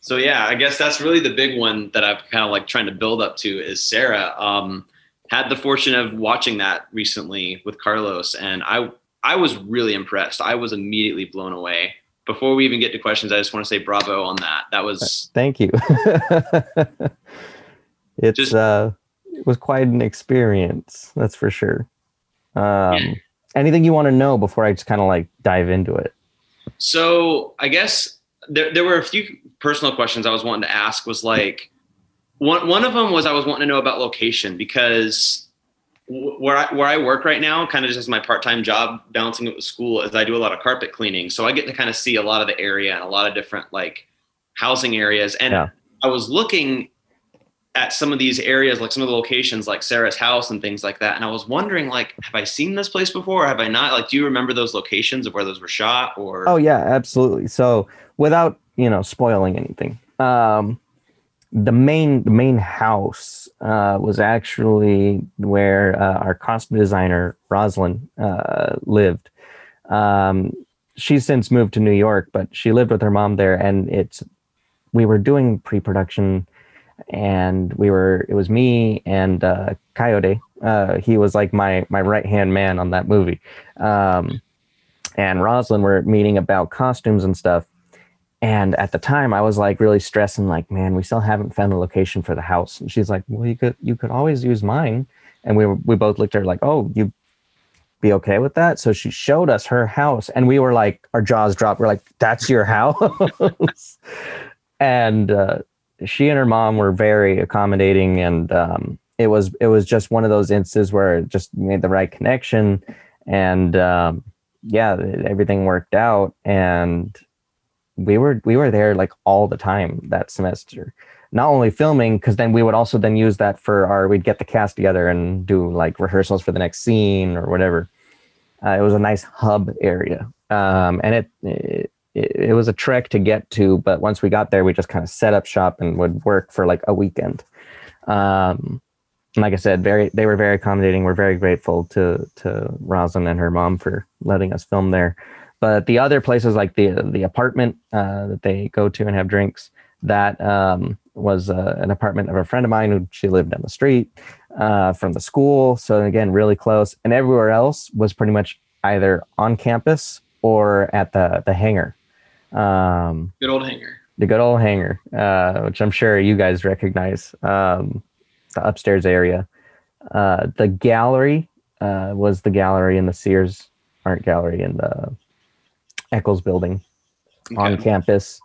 So yeah, I guess that's really the big one that I've kind of like trying to build up to is Sarah. Um, had the fortune of watching that recently with Carlos, and I I was really impressed. I was immediately blown away. Before we even get to questions, I just want to say bravo on that. That was Thank you. it's Just- uh, it was quite an experience, that's for sure. Um, anything you want to know before I just kind of like dive into it? So I guess there, there were a few personal questions I was wanting to ask. Was like one one of them was I was wanting to know about location because where I, where I work right now, kind of just as my part time job, balancing it with school, is I do a lot of carpet cleaning. So I get to kind of see a lot of the area and a lot of different like housing areas. And Yeah. I was looking at some of these areas, like some of the locations, like Sarah's house and things like that. And I was wondering, like, have I seen this place before? Or have I not? Like, do you remember those locations of where those were shot? Or Oh yeah, absolutely. So without you know spoiling anything, um, the main the main house uh, was actually where uh, our costume designer Rosalind uh, lived. Um, she's since moved to New York, but she lived with her mom there, and it's we were doing pre-production, and we were it was me and uh, Coyote. Uh, he was like my my right hand man on that movie, um, and Rosalind were meeting about costumes and stuff. And at the time, I was like really stressing, like, man, we still haven't found a location for the house. And she's like, well, you could you could always use mine. And we were, we both looked at her like, oh, you be okay with that? So she showed us her house, and we were like, our jaws dropped. We're like, that's your house. and uh, she and her mom were very accommodating, and um, it was it was just one of those instances where it just made the right connection, and um, yeah, everything worked out, and we were we were there like all the time that semester. Not only filming because then we would also then use that for our we'd get the cast together and do like rehearsals for the next scene or whatever. Uh, it was a nice hub area. Um, and it, it it was a trek to get to but once we got there we just kind of set up shop and would work for like a weekend. Um, like i said very they were very accommodating. We're very grateful to to Rosalind and her mom for letting us film there but the other places like the the apartment uh, that they go to and have drinks that um, was uh, an apartment of a friend of mine who she lived down the street uh, from the school. So again, really close. And everywhere else was pretty much either on campus or at the the hangar. Um, Good old hangar. the good old hangar, uh, which I'm sure you guys recognize, um, the upstairs area. Uh, the gallery uh, was the gallery in the Sears Art Gallery in the Eccles building on campus.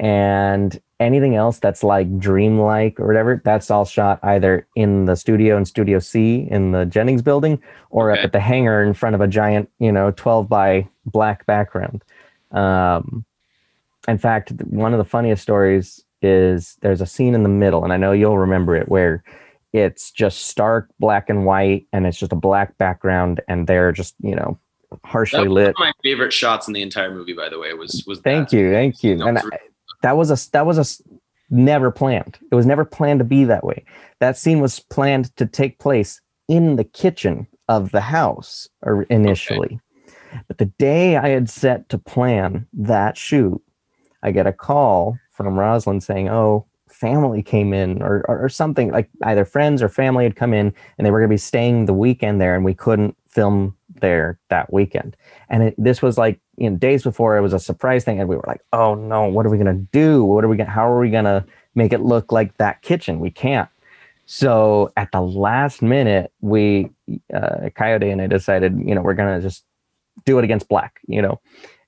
And anything else that's like dreamlike or whatever, that's all shot either in the studio in Studio C in the Jennings building or up at the hangar in front of a giant, you know, 12 by black background. Um, in fact, one of the funniest stories is there's a scene in the middle, and I know you'll remember it, where it's just stark black and white, and it's just a black background, and they're just, you know, harshly lit. one of my favorite shots in the entire movie, by the way. Was was Thank that. you, thank you. And was I, that was a that was a never planned. It was never planned to be that way. That scene was planned to take place in the kitchen of the house or initially. But the day I had set to plan that shoot, I get a call from Rosalind saying, "Oh, family came in or, or, or something like either friends or family had come in and they were going to be staying the weekend there and we couldn't film there that weekend." And it, this was like you know days before it was a surprise thing and we were like, "Oh no, what are we going to do? What are we going how are we going to make it look like that kitchen? We can't." So at the last minute, we uh, Coyote and I decided, you know, we're gonna just do it against black, you know.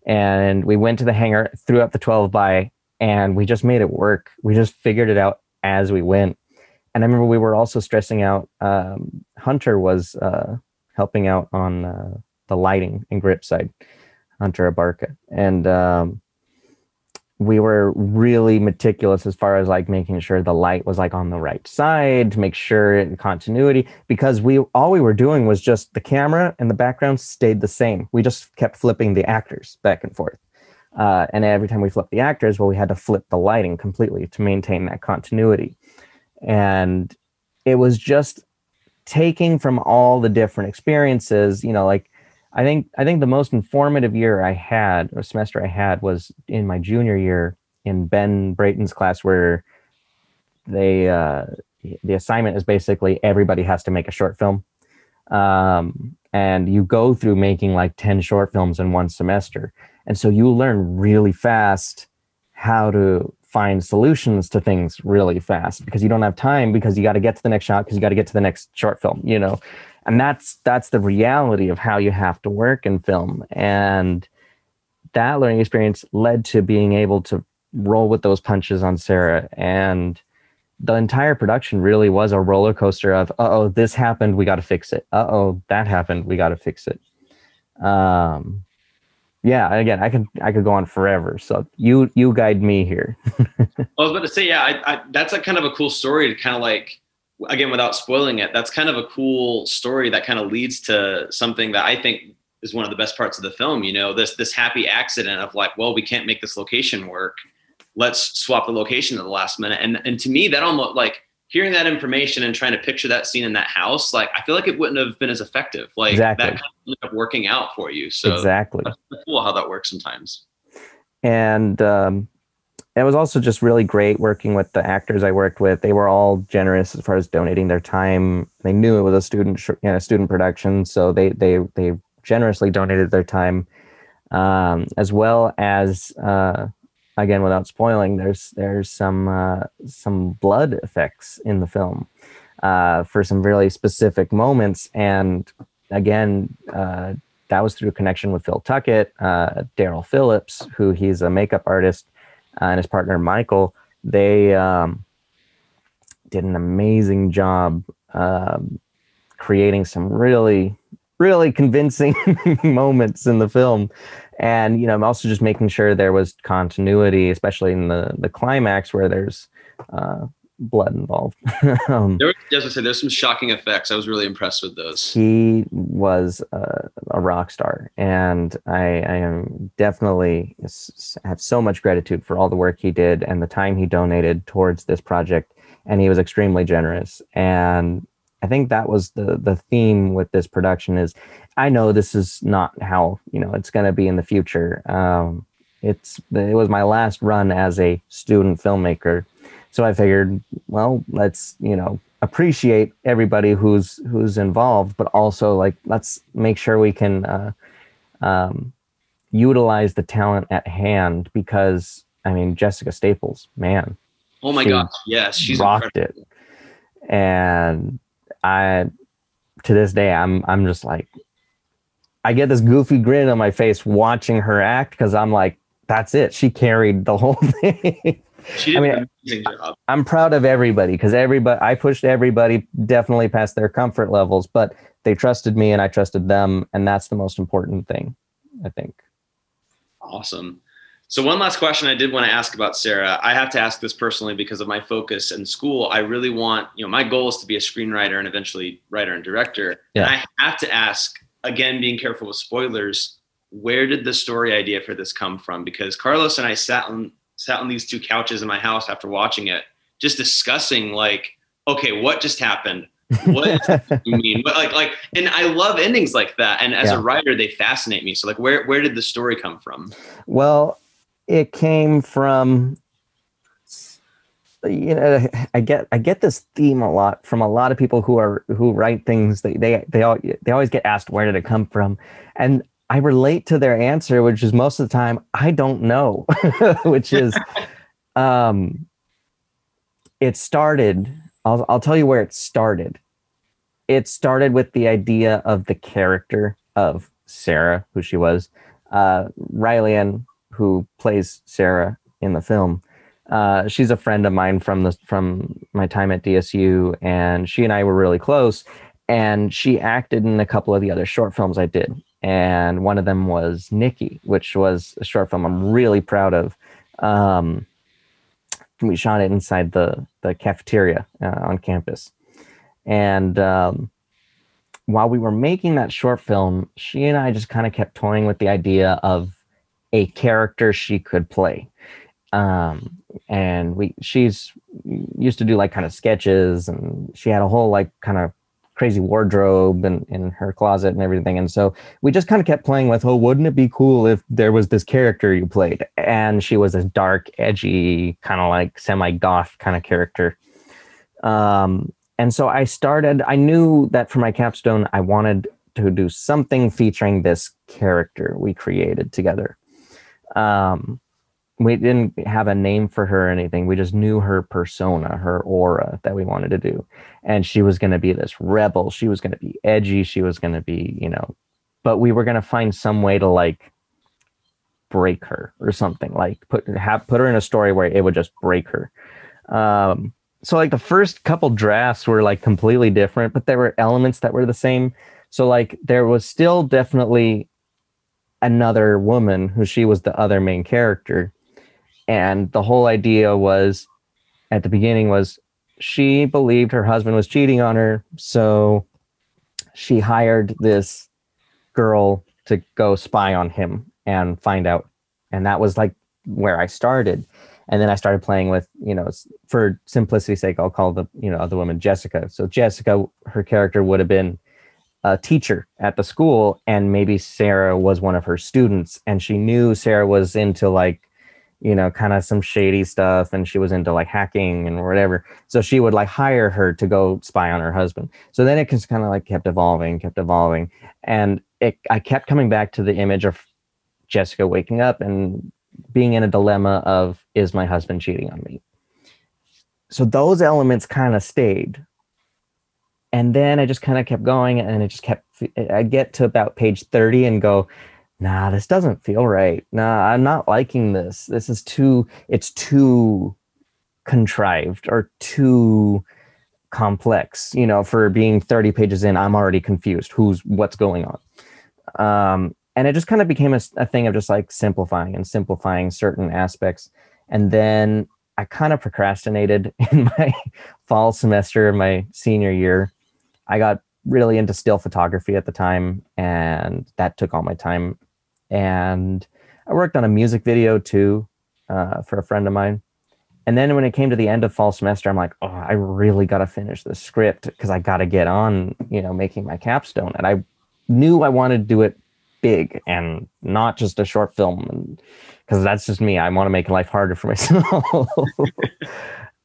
And we went to the hangar, threw up the 12 by, and we just made it work. We just figured it out as we went. And I remember we were also stressing out. Um, Hunter was uh, helping out on uh, the lighting and grip side, Hunter Abarca, and um, we were really meticulous as far as like making sure the light was like on the right side to make sure it continuity because we all we were doing was just the camera and the background stayed the same. We just kept flipping the actors back and forth. Uh, and every time we flipped the actors well we had to flip the lighting completely to maintain that continuity. And it was just taking from all the different experiences you know like I think I think the most informative year I had or semester I had was in my junior year in Ben Brayton's class where they uh, the assignment is basically everybody has to make a short film. Um, and you go through making like 10 short films in one semester. And so you learn really fast how to find solutions to things really fast because you don't have time because you got to get to the next shot because you got to get to the next short film you know? And that's that's the reality of how you have to work in film. And that learning experience led to being able to roll with those punches on sarah. And the entire production really was a roller coaster of uh-oh this happened we got to fix it. Uh-oh that happened we got to fix it. Um yeah again i could i could go on forever so you you guide me here I was about to say, yeah, I, I, that's a kind of a cool story to kind of like, again, without spoiling it, that's kind of a cool story that kind of leads to something that I think is one of the best parts of the film. You know, this this happy accident of like, well, we can't make this location work. let's swap the location at the last minute. And and to me, that almost like hearing that information and trying to picture that scene in that house, like I feel like it wouldn't have been as effective. Like Exactly. that kind of ended up working out for you. So exactly. that's cool how that works sometimes. and um, it was also just really great working with the actors I worked with. They were all generous as far as donating their time. They knew it was a student, you know, student production, so they they they generously donated their time, um, as well as uh, again without spoiling. There's there's some uh, some blood effects in the film uh, for some really specific moments, and again. Uh, that was through a connection with Phil Tuckett, uh, Daryl Phillips, who he's a makeup artist, uh, and his partner Michael. They um, did an amazing job um, creating some really, really convincing moments in the film, and you know, I'm also just making sure there was continuity, especially in the the climax where there's uh, blood involved. um, There, was- as I said, there's some shocking effects. I was really impressed with those. he was a, a rock star and I, I am definitely have so much gratitude for all the work he did and the time he donated towards this project and he was extremely generous and i think that was the the theme with this production is i know this is not how you know it's going to be in the future. Um, it's it was my last run as a student filmmaker. So i figured well let's you know appreciate everybody who's who's involved but also like let's make sure we can uh, um, utilize the talent at hand because i mean jessica staples man Oh my gosh, yes, she's rocked incredible. it. And i to this day i'm i'm just like i get this goofy grin on my face watching her act because i'm like that's it she carried the whole thing She did I mean, an amazing job. I'm proud of everybody because everybody I pushed everybody definitely past their comfort levels, but they trusted me and I trusted them, and that's the most important thing, I think. Awesome. So one last question I did want to ask about Sarah. I have to ask this personally because of my focus in school. I really want, you know, my goal is to be a screenwriter and eventually writer and director. Yeah. And I have to ask, again, being careful with spoilers, where did the story idea for this come from? Because Carlos and I sat on sat on these two couches in my house after watching it, just discussing like, okay, what just happened? What does you mean? But like like and I love endings like that. And as Yeah. a writer, they fascinate me. So like where where did the story come from? Well, it came from you know I get I get this theme a lot from a lot of people who are who write things they they they, all, they always get asked where did it come from. And I relate to their answer which is most of the time I don't know which is um it started I'll I'll tell you where it started. It started with the idea of the character of Sarah who she was. Uh Riley Ann who plays Sarah in the film. Uh, she's a friend of mine from the from my time at DSU, and she and I were really close. And she acted in a couple of the other short films I did, and one of them was Nikki, which was a short film I'm really proud of. Um, we shot it inside the the cafeteria uh, on campus, and um, while we were making that short film, she and I just kind of kept toying with the idea of a character she could play. Um, and we she's used to do like kind of sketches and she had a whole like kind of crazy wardrobe and in her closet and everything. And so we just kind of kept playing with, oh, wouldn't it be cool if there was this character you played? And she was a dark, edgy, kind of like semi-goth kind of character. Um, and so I started, I knew that for my capstone, I wanted to do something featuring this character we created together. Um, we didn't have a name for her or anything. We just knew her persona, her aura that we wanted to do. And she was going to be this rebel. She was going to be edgy. She was going to be, you know, but we were going to find some way to like break her or something like put have put her in a story where it would just break her. Um, so like the first couple drafts were like completely different, but there were elements that were the same. So like there was still definitely another woman who she was the other main character. And the whole idea was at the beginning was she believed her husband was cheating on her, so she hired this girl to go spy on him and find out. And that was like where I started. and then I started playing with you know for simplicity's sake I'll call the you know other woman Jessica. So Jessica, her character would have been a teacher at the school, and maybe Sarah was one of her students, and she knew Sarah was into like you know kind of some shady stuff, and she was into like hacking and whatever. So she would like hire her to go spy on her husband. So then it just kind of like kept evolving, kept evolving, and it I kept coming back to the image of Jessica waking up and being in a dilemma of is my husband cheating on me so those elements kind of stayed and then i just kind of kept going and it just kept i get to about page 30 and go nah this doesn't feel right. Nah i'm not liking this. This is too it's too contrived or too complex you know for being 30 pages in i'm already confused. Who's what's going on? Um and it just kind of became a thing of just like simplifying and simplifying certain aspects. And then i kind of procrastinated in my fall semester of my senior year i got really into still photography at the time and that took all my time. And i worked on a music video too uh, for a friend of mine. And then when it came to the end of fall semester i'm like oh i really got to finish the script because i got to get on you know making my capstone. And i knew i wanted to do it big and not just a short film because that's just me. I want to make life harder for myself.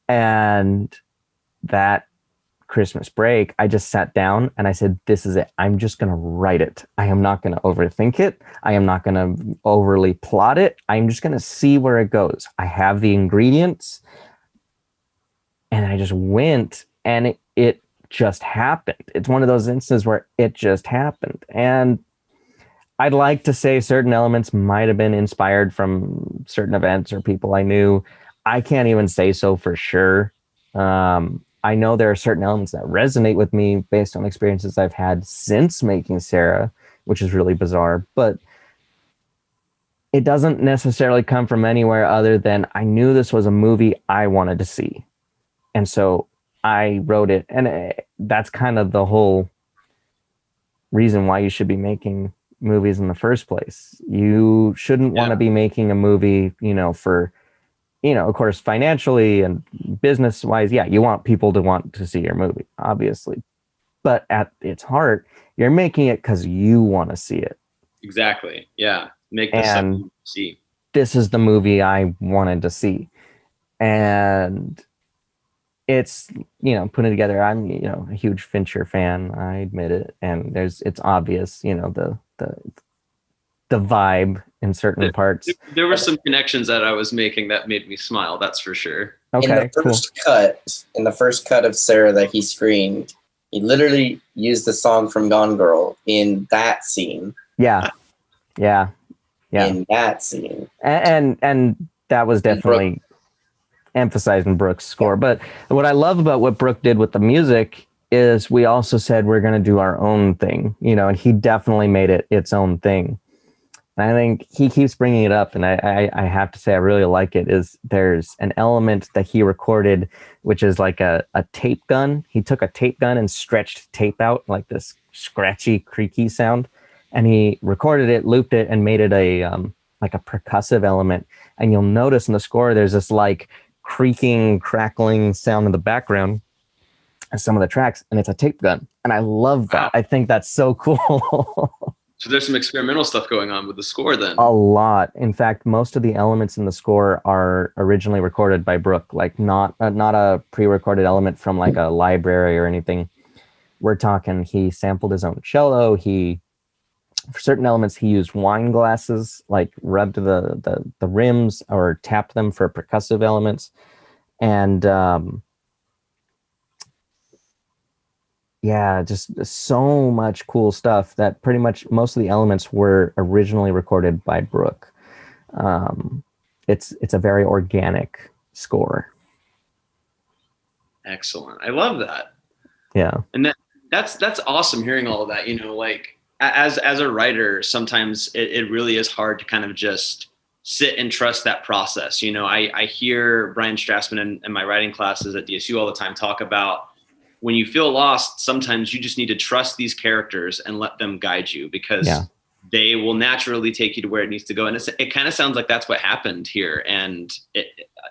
And that christmas break i just sat down and i said this is it. I'm just going to write it. I am not going to overthink it. I am not going to overly plot it. I'm just going to see where it goes. I have the ingredients. And i just went and it, it just happened. It's one of those instances where it just happened. And I'd like to say certain elements might have been inspired from certain events or people I knew. I can't even say so for sure. Um, I know there are certain elements that resonate with me based on experiences I've had since making Sarah, which is really bizarre, but it doesn't necessarily come from anywhere other than I knew this was a movie I wanted to see. And so I wrote it. And eh, that's kind of the whole reason why you should be making movies in the first place. You shouldn't want to be making a movie, you know, for you know, of course, financially and business wise, yeah, you want people to want to see your movie, obviously. But at its heart, you're making it because you want to see it. Exactly. Yeah. Make this And- see. This is the movie I wanted to see. And it's, you know, putting together, I'm, you know, a huge Fincher fan, I admit it. And there's it's obvious, you know, the the the vibe in certain parts. There- There were some connections that I was making that made me smile. That's for sure. Okay, in the cool. first cut, in the first cut of Sarah that he screened, he literally used the song from Gone Girl in that scene. Yeah. Yeah. Yeah. In that scene. and and, and that was And Brooke- definitely emphasized in Brooke's score. But what I love about what Brooke did with the music is we also said we're going to do our own thing, you know, and he definitely made it its own thing. And I think he keeps bringing it up, and I, I, I have to say I really like it. Is there's an element that he recorded, which is like a, a tape gun. He took a tape gun and stretched tape out like this scratchy, creaky sound, and he recorded it, looped it, and made it a um, like a percussive element. And you'll notice in the score there's this like creaking, crackling sound in the background of some of the tracks, and it's a tape gun. And I love that. I think that's so cool. So there's some experimental stuff going on with the score then. a lot. In fact, most of the elements in the score are originally recorded by Brooke, like not uh, not a pre-recorded element from like a library or anything. We're talking he sampled his own cello. He for certain elements he used wine glasses, like rubbed the the, the rims or tapped them for percussive elements, and um, yeah, just so much cool stuff that pretty much most of the elements were originally recorded by Brooke. Um, it's it's a very organic score. Excellent. I love that. Yeah, and that that's that's awesome hearing all of that you know like as as a writer sometimes it, it really is hard to kind of just sit and trust that process you know i i hear brian strassman in, in my writing classes at dsu all the time talk about when you feel lost sometimes you just need to trust these characters and let them guide you because Yeah. they will naturally take you to where it needs to go and it's, it kind of sounds like that's what happened here and it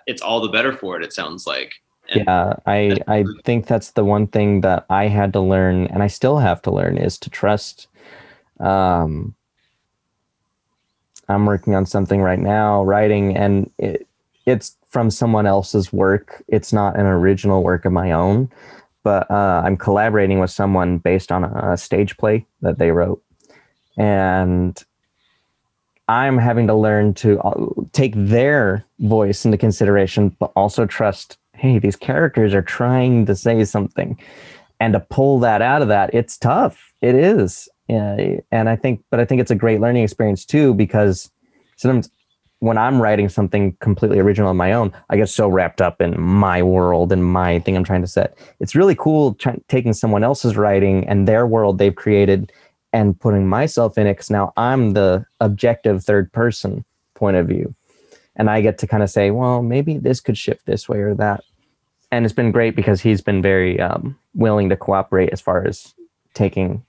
it's all the better for it. It sounds like. And yeah i i think that's the one thing that i had to learn and i still have to learn is to trust um i'm working on something right now writing and it, it's from someone else's work it's not an original work of my own but uh, i'm collaborating with someone based on a, a stage play that they wrote and i'm having to learn to uh, take their voice into consideration but also trust hey, these characters are trying to say something. And to pull that out of that, it's tough. It is. And I think, but I think it's a great learning experience too, because sometimes when I'm writing something completely original on my own, I get so wrapped up in my world and my thing I'm trying to set. It's really cool taking someone else's writing and their world they've created and putting myself in it because now I'm the objective third person point of view. And I get to kind of say, well, maybe this could shift this way or that and it's been great because he's been very um, willing to cooperate as far as taking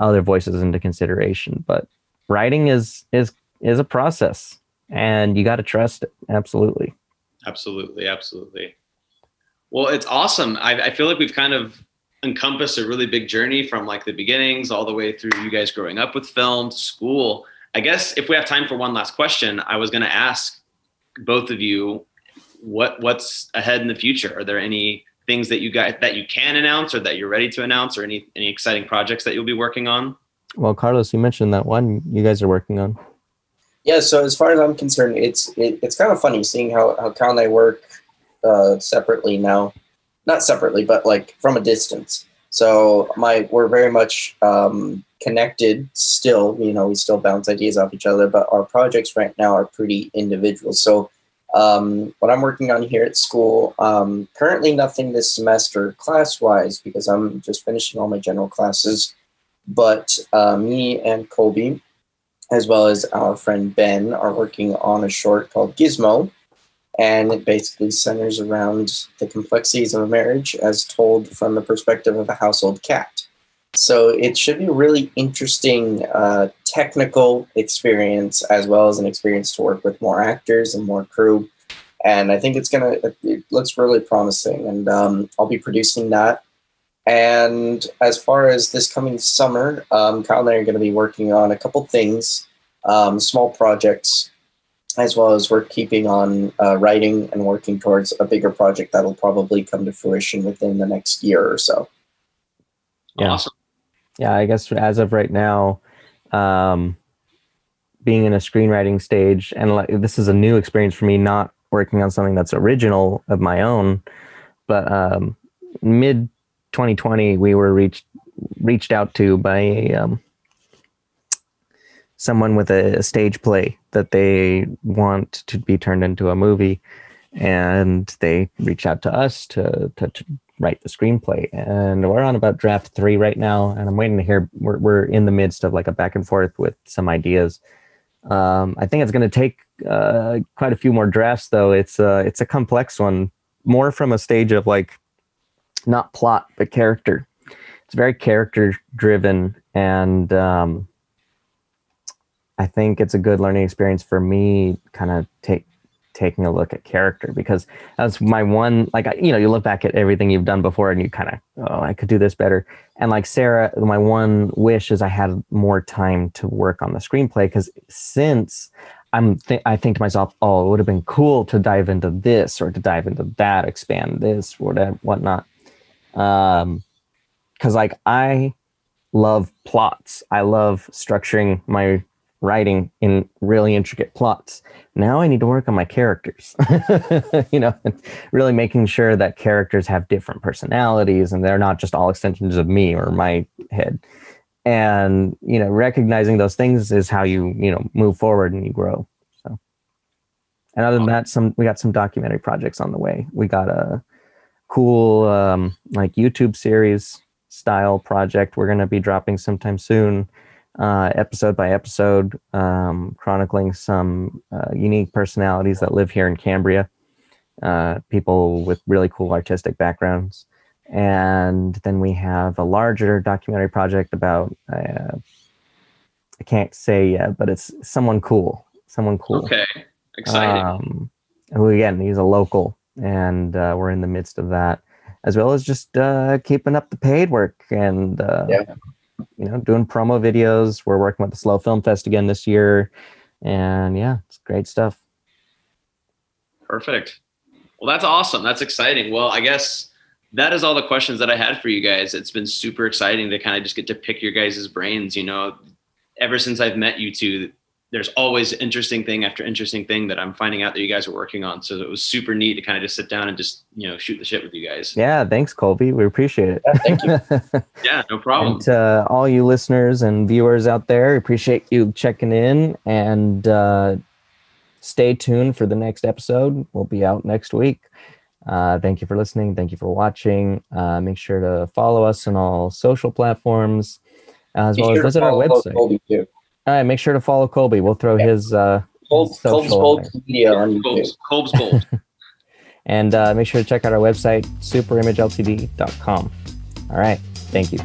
other voices into consideration. But writing is is is a process, and you got to trust it. Absolutely. Absolutely, absolutely. Well, it's awesome. I, I feel like we've kind of encompassed a really big journey from like the beginnings all the way through you guys growing up with film to school. I guess if we have time for one last question, I was going to ask both of you what what's ahead in the future? Are there any things that you guys that you can announce or that you're ready to announce or any any exciting projects that you'll be working on? Well, Carlos, you mentioned that one you guys are working on. Yeah, so as far as I'm concerned, it's it, it's kind of funny seeing how how Cal and I work uh, separately now, not separately, but like from a distance. So my we're very much um, connected still. You know, we still bounce ideas off each other, but our projects right now are pretty individual. So um, what I'm working on here at school, um, currently nothing this semester class wise because I'm just finishing all my general classes. But uh, me and Colby, as well as our friend Ben, are working on a short called Gizmo. And it basically centers around the complexities of a marriage as told from the perspective of a household cat. So it should be a really interesting uh, technical experience as well as an experience to work with more actors and more crew. And I think it's gonna. It looks really promising, and um, I'll be producing that. And as far as this coming summer, um, Kyle and I are going to be working on a couple things, um, small projects, as well as we're keeping on uh, writing and working towards a bigger project that'll probably come to fruition within the next year or so. Yeah. Awesome. Yeah, I guess as of right now, um, being in a screenwriting stage, and like this is a new experience for me, not working on something that's original of my own. But um, mid 2020, we were reached reached out to by um, someone with a, a stage play that they want to be turned into a movie, and they reached out to us to, to, to write the screenplay. And we're on about draft three right now. And i'm waiting to hear we're, we're in the midst of like a back and forth with some ideas. Um, i think it's going to take uh, quite a few more drafts though. It's uh, it's a complex one. More from a stage of like not plot but character. It's very character driven and um, i think it's a good learning experience for me kind of take taking a look at character because that's my one like you know you look back at everything you've done before and you kind of oh i could do this better. And like sarah my one wish is i had more time to work on the screenplay because since i'm th- i think to myself oh it would have been cool to dive into this or to dive into that expand this whatever whatnot um because like i love plots i love structuring my writing in really intricate plots. Now I need to work on my characters, you know, really making sure that characters have different personalities and they're not just all extensions of me or my head. And, you know, recognizing those things is how you, you know, move forward and you grow. So, and other than that, some, we got some documentary projects on the way. We got a cool, um, like YouTube series style project we're going to be dropping sometime soon uh, episode by episode, um, chronicling some uh, unique personalities that live here in Cambria, uh, people with really cool artistic backgrounds. And then we have a larger documentary project about, uh, I can't say yet, but it's someone cool. Someone cool. Okay. Exciting. Um, who again he's a local, and uh, we're in the midst of that, as well as just uh, keeping up the paid work and uh, Yeah. you know doing promo videos. We're working with the SLO Film Fest again this year, and yeah, it's great stuff. Perfect. Well, that's awesome. That's exciting. Well, I guess that is all the questions that I had for you guys. It's been super exciting to kind of just get to pick your guys' brains. You know, ever since I've met you two, there's always interesting thing after interesting thing that I'm finding out that you guys are working on. So it was super neat to kind of just sit down and just, you know, shoot the shit with you guys. Yeah, thanks, Colby. We appreciate it. Yeah, thank you. Yeah, no problem. And to all you listeners and viewers out there, appreciate you checking in and uh, stay tuned for the next episode. We'll be out next week. Uh, thank you for listening. Thank you for watching. Uh, make sure to follow us on all social platforms as Be well sure as visit our follow website. Colby too. All right, make sure to follow Colby. We'll throw Yeah. his uh, Col- social Colb's on Gold there. Media on Colb's, Colb's Gold. and uh, make sure to check out our website, superimageltd.com. All right, thank you.